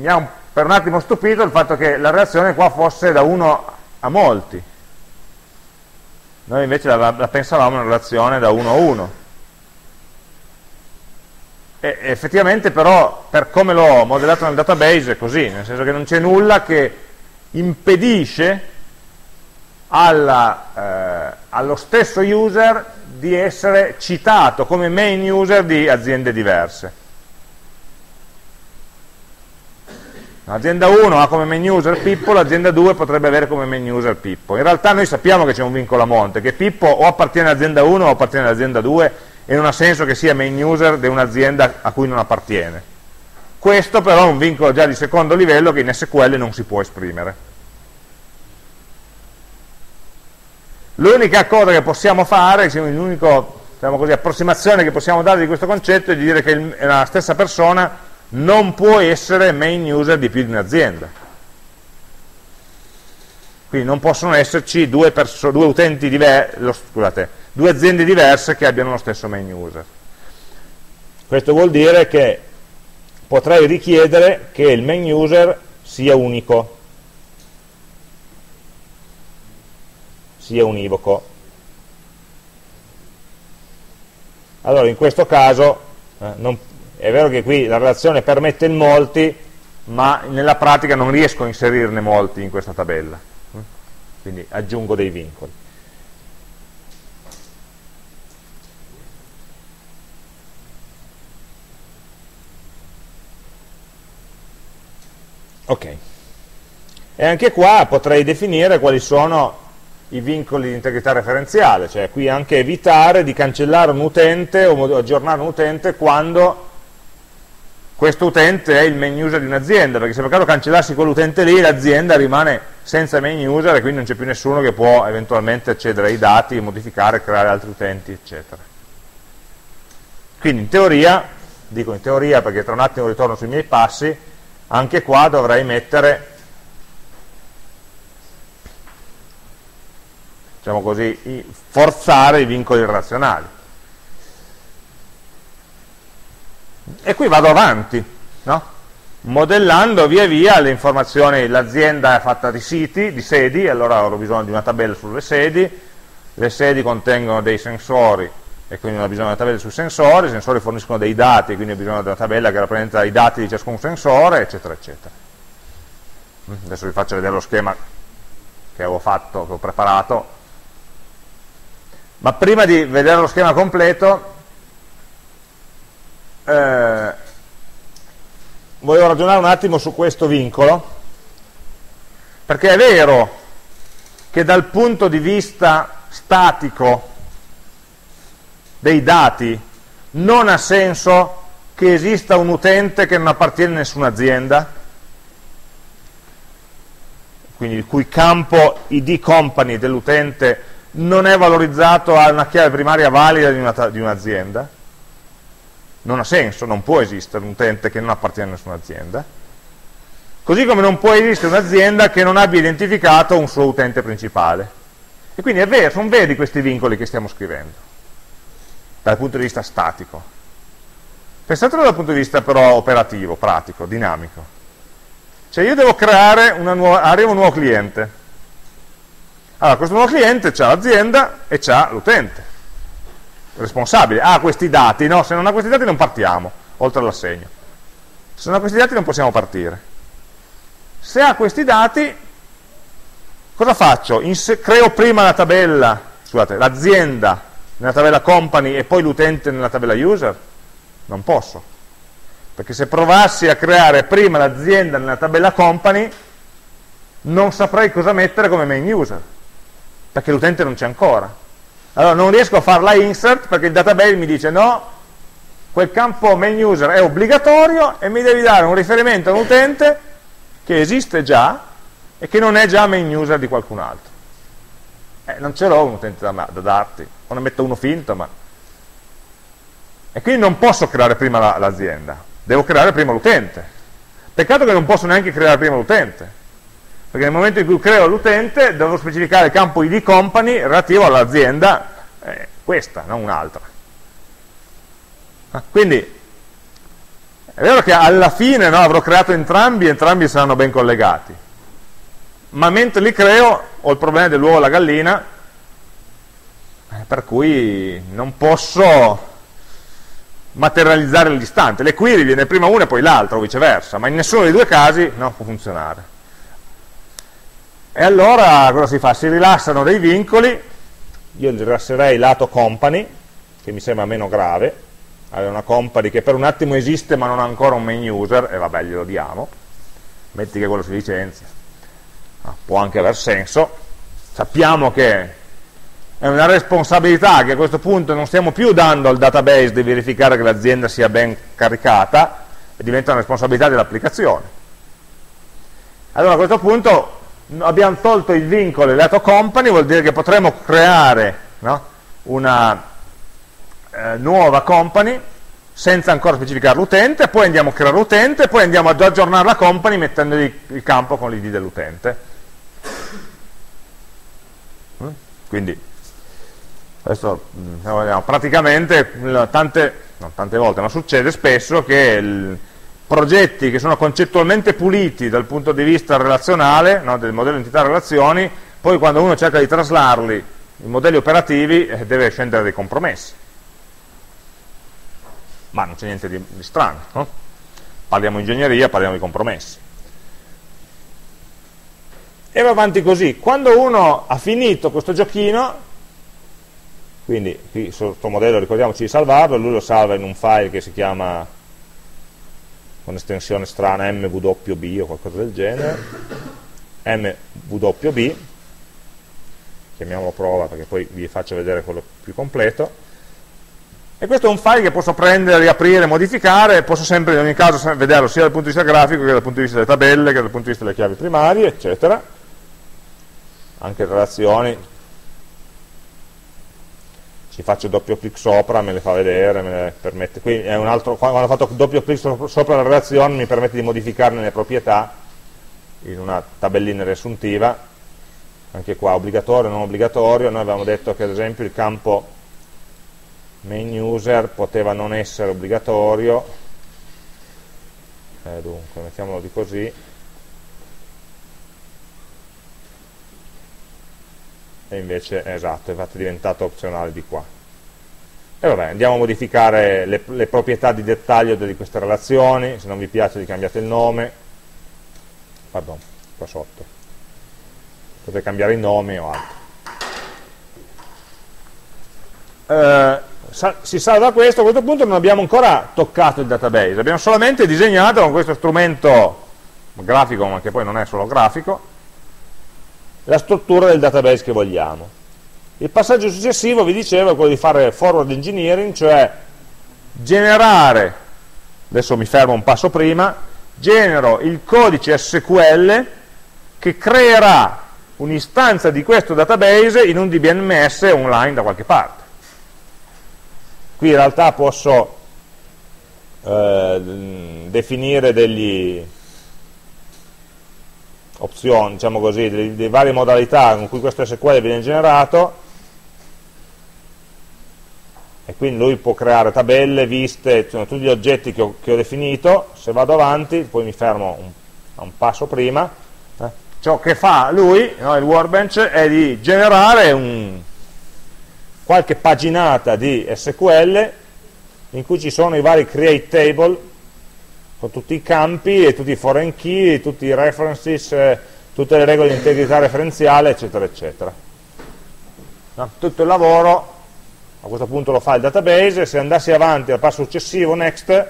mi ha un, per un attimo stupito il fatto che la relazione qua fosse da 1 a molti, noi invece la, la pensavamo una relazione da 1 a 1. E effettivamente però, per come l'ho modellato nel database, è così, nel senso che non c'è nulla che impedisce alla, eh, allo stesso user di essere citato come main user di aziende diverse. L'azienda 1 ha come main user Pippo, l'azienda 2 potrebbe avere come main user Pippo. In realtà noi sappiamo che c'è un vincolo a monte, che Pippo o appartiene all'azienda 1 o appartiene all'azienda 2 e non ha senso che sia main user di un'azienda a cui non appartiene. Questo però è un vincolo già di secondo livello che in SQL non si può esprimere. L'unica cosa che possiamo fare, l'unica diciamo approssimazione che possiamo dare di questo concetto è di dire che la stessa persona non può essere main user di più di un'azienda. Quindi non possono esserci due, due diversi, scusate, due aziende diverse che abbiano lo stesso main user. Questo vuol dire che potrei richiedere che il main user sia unico, sia univoco. Allora in questo caso eh, non, è vero che qui la relazione permette il molti, ma nella pratica non riesco a inserirne molti in questa tabella. Quindi aggiungo dei vincoli. Ok. E anche qua potrei definire quali sono i vincoli di integrità referenziale, cioè qui anche evitare di cancellare un utente o aggiornare un utente quando questo utente è il main user di un'azienda, perché se per caso cancellassi quell'utente lì, l'azienda rimane senza main user e quindi non c'è più nessuno che può eventualmente accedere ai dati, modificare, creare altri utenti, eccetera. Quindi in teoria, dico in teoria perché tra un attimo ritorno sui miei passi, anche qua dovrei mettere, diciamo così, forzare i vincoli relazionali. E qui vado avanti, no? modellando via via le informazioni, l'azienda è fatta di siti, di sedi, allora ho bisogno di una tabella sulle sedi, le sedi contengono dei sensori e quindi ho bisogno di una tabella sui sensori, i sensori forniscono dei dati, quindi ho bisogno di una tabella che rappresenta i dati di ciascun sensore, eccetera, eccetera. Adesso vi faccio vedere lo schema che avevo fatto, che ho preparato, ma prima di vedere lo schema completo eh, volevo ragionare un attimo su questo vincolo, perché è vero che dal punto di vista statico dei dati non ha senso che esista un utente che non appartiene a nessuna azienda, quindi il cui campo ID company dell'utente non è valorizzato a una chiave primaria valida di un'azienda, non ha senso, non può esistere un utente che non appartiene a nessuna azienda, così come non può esistere un'azienda che non abbia identificato un suo utente principale. E quindi è vero, sono veri questi vincoli che stiamo scrivendo, dal punto di vista statico. Pensatelo dal punto di vista però operativo, pratico, dinamico. Cioè io devo creare una nuova, arriva un nuovo cliente. Allora, questo nuovo cliente ha l'azienda e ha l'utente responsabile ha questi dati, no? se non ha questi dati non partiamo, oltre all'assegno. Se non ha questi dati non possiamo partire. Se ha questi dati, cosa faccio? Inse creo prima la tabella, scusate, l'azienda nella tabella company e poi l'utente nella tabella user? Non posso. Perché se provassi a creare prima l'azienda nella tabella company, non saprei cosa mettere come main user, perché l'utente non c'è ancora allora non riesco a farla insert perché il database mi dice no, quel campo main user è obbligatorio e mi devi dare un riferimento a un utente che esiste già e che non è già main user di qualcun altro. Eh, non ce l'ho un utente da, da, darti, o ne metto uno finto, ma... E quindi non posso creare prima l'azienda, la, devo creare prima l'utente. Peccato che non posso neanche creare prima l'utente, perché nel momento in cui creo l'utente devo specificare il campo id company relativo all'azienda eh, questa, non un'altra. Ah, quindi è vero che alla fine no, avrò creato entrambi e entrambi saranno ben collegati, ma mentre li creo ho il problema dell'uovo e la gallina, eh, per cui non posso materializzare l'istante. Le query viene prima una e poi l'altra o viceversa, ma in nessuno dei due casi no, può funzionare. E allora cosa si fa? Si rilassano dei vincoli, io li rilasserei lato company, che mi sembra meno grave, avere una company che per un attimo esiste ma non ha ancora un main user, e vabbè glielo diamo, metti che quello si licenzia, ah, può anche aver senso, sappiamo che è una responsabilità che a questo punto non stiamo più dando al database di verificare che l'azienda sia ben caricata, e diventa una responsabilità dell'applicazione. Allora a questo punto abbiamo tolto il vincolo lato company, vuol dire che potremo creare no, una eh, nuova company senza ancora specificare l'utente, poi andiamo a creare l'utente, poi andiamo ad aggiornare la company mettendogli il campo con l'id dell'utente. Mm? Quindi, adesso diciamo, praticamente tante, no, tante volte, ma succede spesso che il, progetti che sono concettualmente puliti dal punto di vista relazionale, no, del modello entità relazioni, poi quando uno cerca di traslarli in modelli operativi eh, deve scendere dei compromessi ma non c'è niente di, di strano, no? parliamo di ingegneria, parliamo di compromessi. E va avanti così, quando uno ha finito questo giochino, quindi qui questo modello ricordiamoci di salvarlo, lui lo salva in un file che si chiama con estensione strana mwb o qualcosa del genere, mwb, chiamiamolo prova perché poi vi faccio vedere quello più completo, e questo è un file che posso prendere, riaprire, modificare, posso sempre in ogni caso vederlo sia dal punto di vista grafico che dal punto di vista delle tabelle, che dal punto di vista delle chiavi primarie, eccetera. Anche relazioni. Ci faccio doppio clic sopra, me le fa vedere, me le permette. Qui è un altro, quando ho fatto doppio clic sopra la relazione mi permette di modificarne le proprietà in una tabellina riassuntiva. Anche qua obbligatorio, non obbligatorio. Noi avevamo detto che ad esempio il campo main user poteva non essere obbligatorio eh, dunque mettiamolo di così invece esatto, infatti è diventato opzionale di qua. E vabbè, andiamo a modificare le, le proprietà di dettaglio di queste relazioni. Se non vi piace di cambiate il nome. Pardon, qua sotto. Potete cambiare il nome o altro. Eh, si salva questo, a questo punto non abbiamo ancora toccato il database, abbiamo solamente disegnato con questo strumento grafico, ma che poi non è solo grafico, la struttura del database che vogliamo. Il passaggio successivo, vi dicevo, è quello di fare forward engineering, cioè generare, adesso mi fermo un passo prima, genero il codice SQL che creerà un'istanza di questo database in un DBMS online da qualche parte qui in realtà posso eh, definire degli opzioni, diciamo così, delle, varie modalità con cui questo SQL viene generato. E quindi lui può creare tabelle, viste, cioè, tutti gli oggetti che ho, che ho, definito, se vado avanti, poi mi fermo un, a un passo prima, eh, ciò che fa lui, no, il workbench, è di generare un, qualche paginata di SQL in cui ci sono i vari create table con tutti i campi e tutti i foreign key, tutti i references, eh, tutte le regole di integrità referenziale, eccetera, eccetera. No? Tutto il lavoro a questo punto lo fa il database se andassi avanti al passo successivo, next,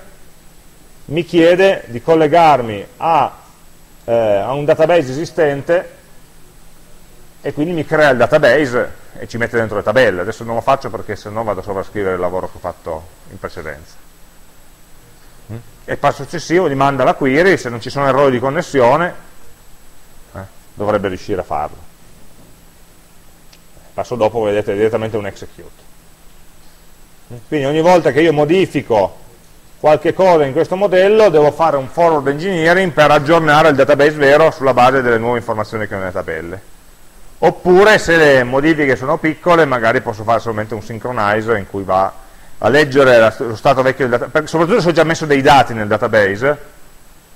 mi chiede di collegarmi a, eh, a un database esistente e quindi mi crea il database e ci mette dentro le tabelle. Adesso non lo faccio perché se no vado a sovrascrivere il lavoro che ho fatto in precedenza. E passo successivo gli manda la query, se non ci sono errori di connessione, eh, dovrebbe riuscire a farlo. Il passo dopo vedete direttamente un execute. Quindi ogni volta che io modifico qualche cosa in questo modello devo fare un forward engineering per aggiornare il database vero sulla base delle nuove informazioni che ho nelle tabelle oppure se le modifiche sono piccole magari posso fare solamente un synchronizer in cui va a leggere lo stato vecchio del database, soprattutto se ho già messo dei dati nel database,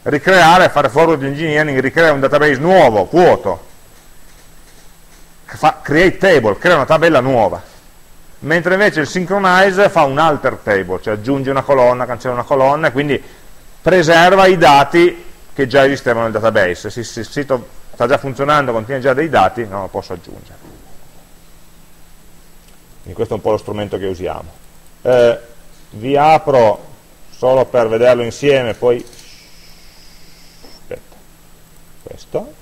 ricreare, fare forward engineering, ricreare un database nuovo, vuoto, fa create table, crea una tabella nuova, mentre invece il synchronize fa un alter table, cioè aggiunge una colonna, cancella una colonna e quindi preserva i dati che già esistevano nel database. Se il sito sta già funzionando, contiene già dei dati, non lo posso aggiungere. Quindi questo è un po' lo strumento che usiamo. Eh, vi apro solo per vederlo insieme, poi aspetta, questo,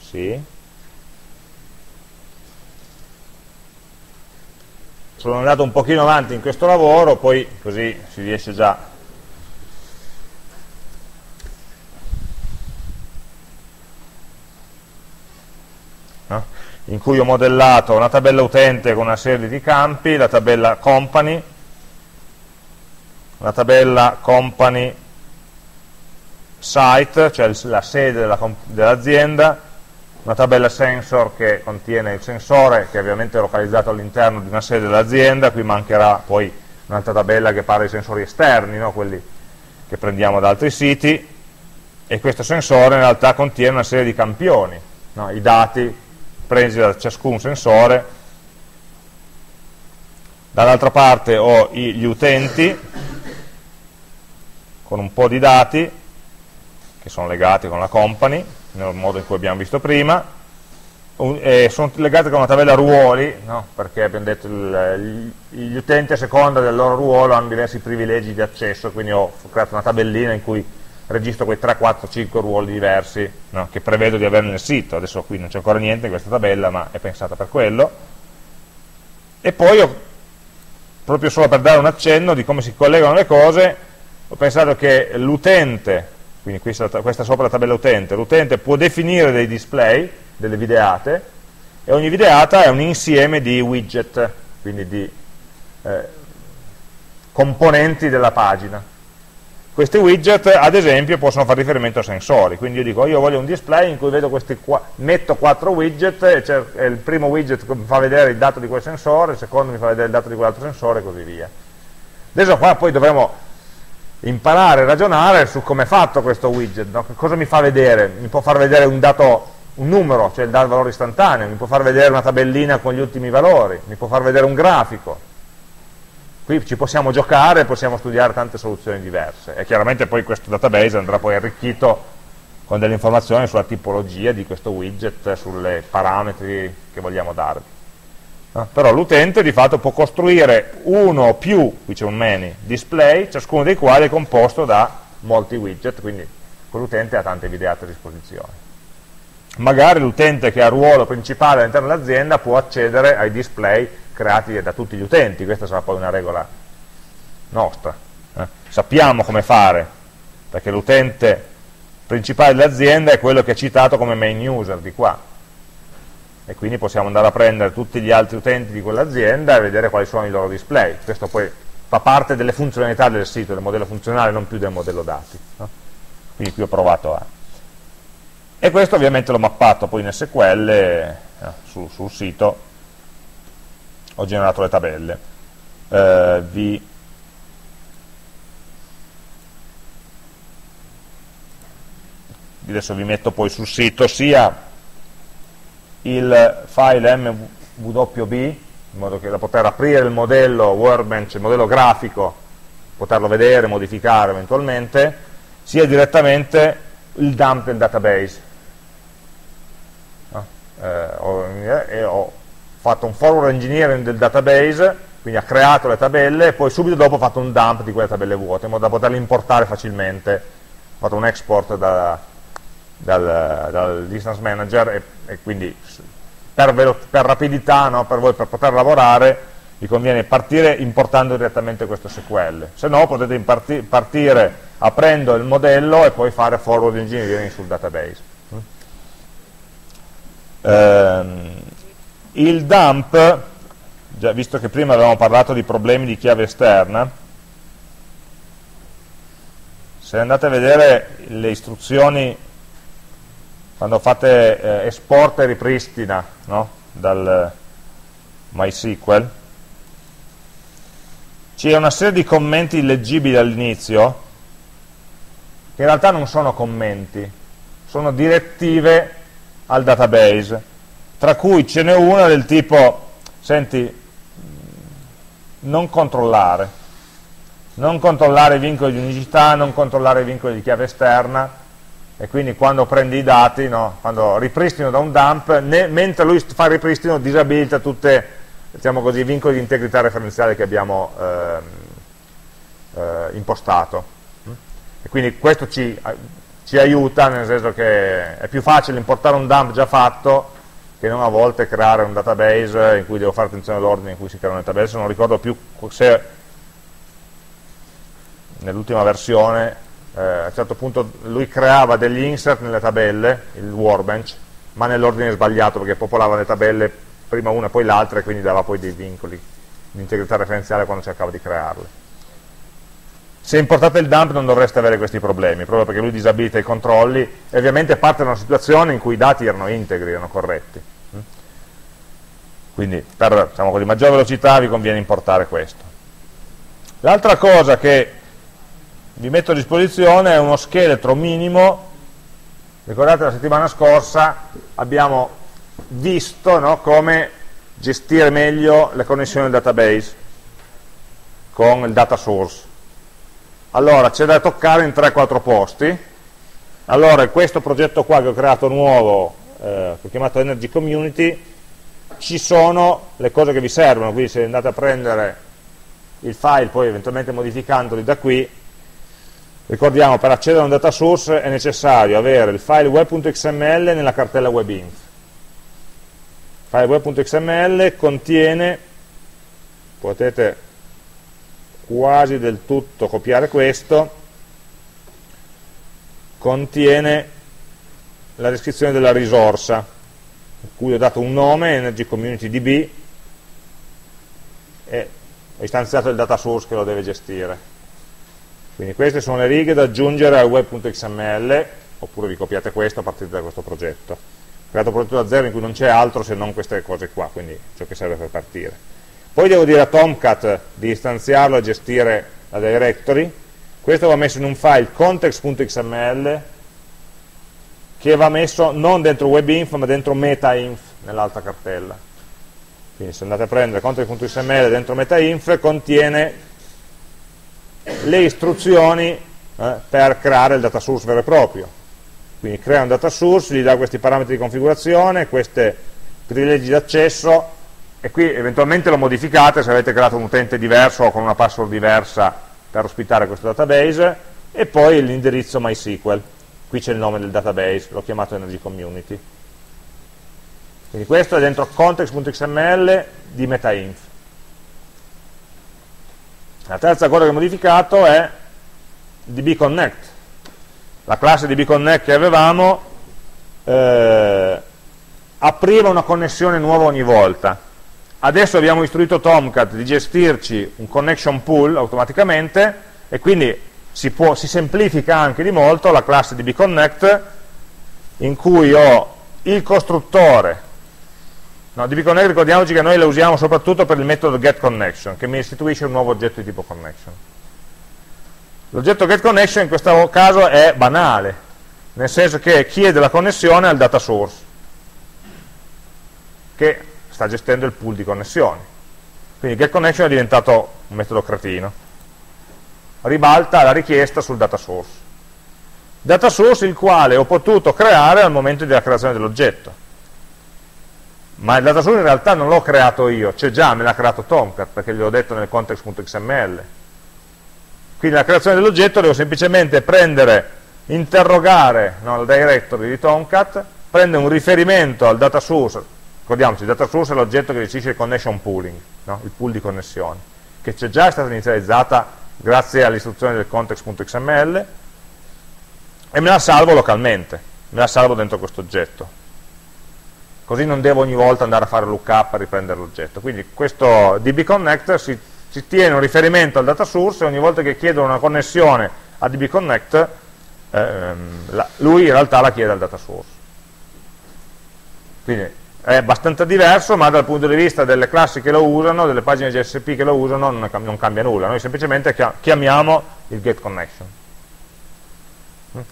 sì, sono andato un pochino avanti in questo lavoro, poi così si riesce già in cui ho modellato una tabella utente con una serie di campi, la tabella company, una tabella company site, cioè la sede dell'azienda, dell una tabella sensor che contiene il sensore che è ovviamente localizzato all'interno di una sede dell'azienda, qui mancherà poi un'altra tabella che parla di sensori esterni, no? quelli che prendiamo da altri siti, e questo sensore in realtà contiene una serie di campioni, no? i dati presi da ciascun sensore, dall'altra parte ho gli utenti con un po' di dati che sono legati con la company, nel modo in cui abbiamo visto prima, sono legati con una tabella ruoli, no? perché abbiamo detto il, gli utenti a seconda del loro ruolo hanno diversi privilegi di accesso, quindi ho creato una tabellina in cui registro quei 3, 4, 5 ruoli diversi no? che prevedo di avere nel sito, adesso qui non c'è ancora niente in questa tabella ma è pensata per quello, e poi ho, proprio solo per dare un accenno di come si collegano le cose, ho pensato che l'utente quindi questa, questa sopra la tabella utente, l'utente può definire dei display, delle videate, e ogni videata è un insieme di widget, quindi di eh, componenti della pagina. Questi widget, ad esempio, possono fare riferimento a sensori, quindi io dico, io voglio un display in cui vedo questi qua, metto quattro widget, e, e il primo widget mi fa vedere il dato di quel sensore, il secondo mi fa vedere il dato di quell'altro sensore, e così via. Adesso qua poi dovremo imparare a ragionare su come è fatto questo widget, no? cosa mi fa vedere? Mi può far vedere un dato, un numero, cioè il valore istantaneo, mi può far vedere una tabellina con gli ultimi valori, mi può far vedere un grafico. Qui ci possiamo giocare, possiamo studiare tante soluzioni diverse e chiaramente poi questo database andrà poi arricchito con delle informazioni sulla tipologia di questo widget, sulle parametri che vogliamo darvi. No? Però l'utente di fatto può costruire uno o più, qui c'è un many, display, ciascuno dei quali è composto da molti widget, quindi quell'utente ha tante videate a disposizione. Magari l'utente che ha ruolo principale all'interno dell'azienda può accedere ai display creati da tutti gli utenti, questa sarà poi una regola nostra. Eh? Sappiamo come fare, perché l'utente principale dell'azienda è quello che è citato come main user di qua, e quindi possiamo andare a prendere tutti gli altri utenti di quell'azienda e vedere quali sono i loro display. Questo poi fa parte delle funzionalità del sito, del modello funzionale, non più del modello dati. No? Quindi qui ho provato a... E questo ovviamente l'ho mappato poi in SQL eh, su, sul sito, ho generato le tabelle. Eh, vi adesso vi metto poi sul sito sia il file mwb in modo che da poter aprire il modello Workbench, il modello grafico, poterlo vedere, modificare eventualmente, sia direttamente il dump del database. Eh, ho, eh, ho, fatto un forward engineering del database, quindi ha creato le tabelle e poi subito dopo ho fatto un dump di quelle tabelle vuote, in modo da poterle importare facilmente. Ho fatto un export da, dal, dal distance manager e, e quindi per, per rapidità, no, per voi per poter lavorare vi conviene partire importando direttamente questo SQL, se no potete partire aprendo il modello e poi fare forward engineering sul database. Ehm, il dump, già visto che prima avevamo parlato di problemi di chiave esterna, se andate a vedere le istruzioni quando fate eh, esporta e ripristina no? dal MySQL, c'è una serie di commenti illeggibili all'inizio, che in realtà non sono commenti, sono direttive al database, tra cui ce n'è una del tipo, senti, non controllare, non controllare i vincoli di unicità, non controllare i vincoli di chiave esterna, e quindi quando prendi i dati, no, quando ripristino da un dump, ne, mentre lui fa il ripristino disabilita tutti diciamo i vincoli di integrità referenziale che abbiamo eh, eh, impostato. E quindi questo ci, ci, ci aiuta, nel senso che è più facile importare un dump già fatto che non a volte creare un database in cui devo fare attenzione all'ordine in cui si creano le tabelle, se non ricordo più se nell'ultima versione eh, a un certo punto lui creava degli insert nelle tabelle, il workbench, ma nell'ordine sbagliato perché popolava le tabelle prima una e poi l'altra e quindi dava poi dei vincoli di integrità referenziale quando cercava di crearle. Se importate il dump non dovreste avere questi problemi, proprio perché lui disabilita i controlli e ovviamente parte da una situazione in cui i dati erano integri, erano corretti. Quindi per diciamo così, maggior velocità vi conviene importare questo. L'altra cosa che vi metto a disposizione è uno scheletro minimo, ricordate la settimana scorsa abbiamo visto no, come gestire meglio le connessioni del database con il data source allora, c'è da toccare in 3-4 posti. Allora, questo progetto qua che ho creato nuovo, eh, che ho chiamato Energy Community, ci sono le cose che vi servono, quindi se andate a prendere il file, poi eventualmente modificandoli da qui, ricordiamo, per accedere a un data source è necessario avere il file web.xml nella cartella webinf. Il file web.xml contiene, potete quasi del tutto copiare questo, contiene la descrizione della risorsa, a cui ho dato un nome, Energy Community DB, e ho istanziato il data source che lo deve gestire. Quindi queste sono le righe da aggiungere al web.xml, oppure vi copiate questo a partire da questo progetto. Ho creato un progetto da zero in cui non c'è altro se non queste cose qua, quindi ciò che serve per partire. Poi devo dire a Tomcat di istanziarlo e gestire la directory. Questo va messo in un file context.xml che va messo non dentro webinf ma dentro metainf nell'altra cartella. Quindi se andate a prendere context.xml dentro metainf contiene le istruzioni eh, per creare il data source vero e proprio. Quindi crea un data source, gli dà questi parametri di configurazione, questi privilegi d'accesso e qui eventualmente lo modificate se avete creato un utente diverso o con una password diversa per ospitare questo database e poi l'indirizzo MySQL qui c'è il nome del database, l'ho chiamato Energy Community. Quindi questo è dentro context.xml di metainf. La terza cosa che ho modificato è dbconnect la classe dbconnect che avevamo eh, apriva una connessione nuova ogni volta. Adesso abbiamo istruito Tomcat di gestirci un connection pool automaticamente e quindi si, può, si semplifica anche di molto la classe di bconnect in cui ho il costruttore no, dbconnect ricordiamoci che noi la usiamo soprattutto per il metodo getConnection che mi istituisce un nuovo oggetto di tipo connection l'oggetto getConnection in questo caso è banale nel senso che chiede la connessione al data source che sta gestendo il pool di connessioni. Quindi getConnection è diventato un metodo cretino. Ribalta la richiesta sul data source. Data source il quale ho potuto creare al momento della creazione dell'oggetto. Ma il data source in realtà non l'ho creato io, c'è già, me l'ha creato Tomcat, perché gli ho detto nel context.xml. Quindi la creazione dell'oggetto devo semplicemente prendere, interrogare no, il directory di Tomcat, prendere un riferimento al data source ricordiamoci, il data source è l'oggetto che gestisce il connection pooling, no? il pool di connessioni, che c'è già stata inizializzata grazie all'istruzione del context.xml e me la salvo localmente, me la salvo dentro questo oggetto. Così non devo ogni volta andare a fare lookup a riprendere l'oggetto. Quindi questo dbconnect si, si tiene un riferimento al data source e ogni volta che chiedo una connessione a dbconnect, ehm, la, lui in realtà la chiede al data source. Quindi è abbastanza diverso, ma dal punto di vista delle classi che lo usano, delle pagine GSP che lo usano, non, non cambia nulla. Noi semplicemente chiamiamo il getConnection.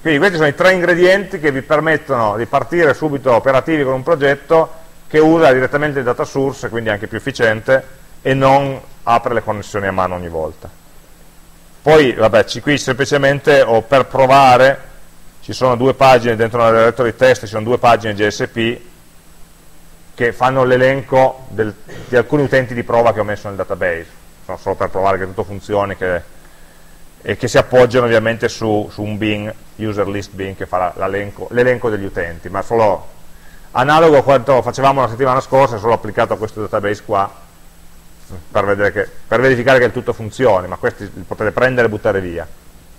Quindi questi sono i tre ingredienti che vi permettono di partire subito operativi con un progetto che usa direttamente il data source, quindi anche più efficiente, e non apre le connessioni a mano ogni volta. Poi, vabbè, qui semplicemente, o per provare, ci sono due pagine dentro una directory test, ci sono due pagine GSP, che fanno l'elenco di alcuni utenti di prova che ho messo nel database, no, solo per provare che tutto funzioni, che e che si appoggiano ovviamente su, su un bin, user list bin che fa l'elenco degli utenti, ma solo analogo a quanto facevamo la settimana scorsa, solo applicato a questo database qua, per, che, per verificare che il tutto funzioni, ma questi li potete prendere e buttare via.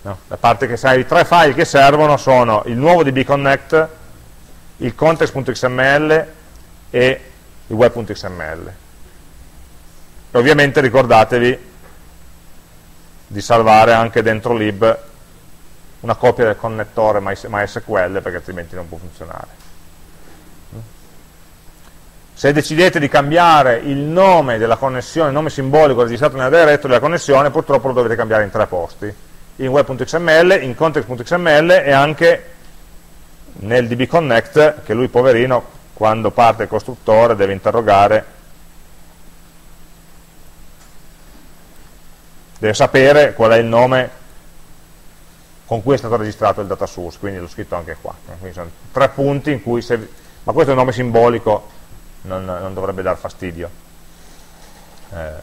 No? La parte che sai, i tre file che servono sono il nuovo dbconnect, il context.xml e il web.xml. E ovviamente ricordatevi di salvare anche dentro lib una copia del connettore MySQL perché altrimenti non può funzionare. Se decidete di cambiare il nome della connessione, il nome simbolico registrato nella directory della connessione, purtroppo lo dovete cambiare in tre posti, in web.xml, in context.xml e anche nel dbconnect che lui poverino quando parte il costruttore deve interrogare deve sapere qual è il nome con cui è stato registrato il data source, quindi l'ho scritto anche qua. Quindi sono tre punti in cui, se, ma questo è un nome simbolico, non, non dovrebbe dar fastidio. Eh,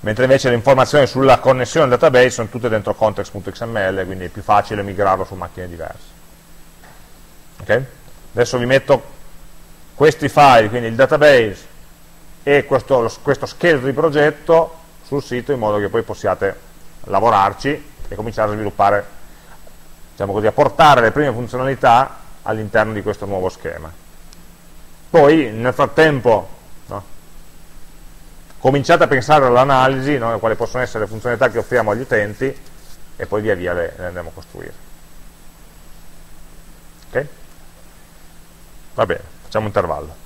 mentre invece le informazioni sulla connessione al database sono tutte dentro context.xml, quindi è più facile migrarlo su macchine diverse. Okay? Adesso vi metto questi file, quindi il database e questo, lo, questo scheletro di progetto sul sito in modo che poi possiate lavorarci e cominciare a sviluppare, diciamo così, a portare le prime funzionalità all'interno di questo nuovo schema. Poi nel frattempo no, cominciate a pensare all'analisi, no, quali possono essere le funzionalità che offriamo agli utenti e poi via via le, le andremo a costruire. Ok? Va bene, facciamo un intervallo.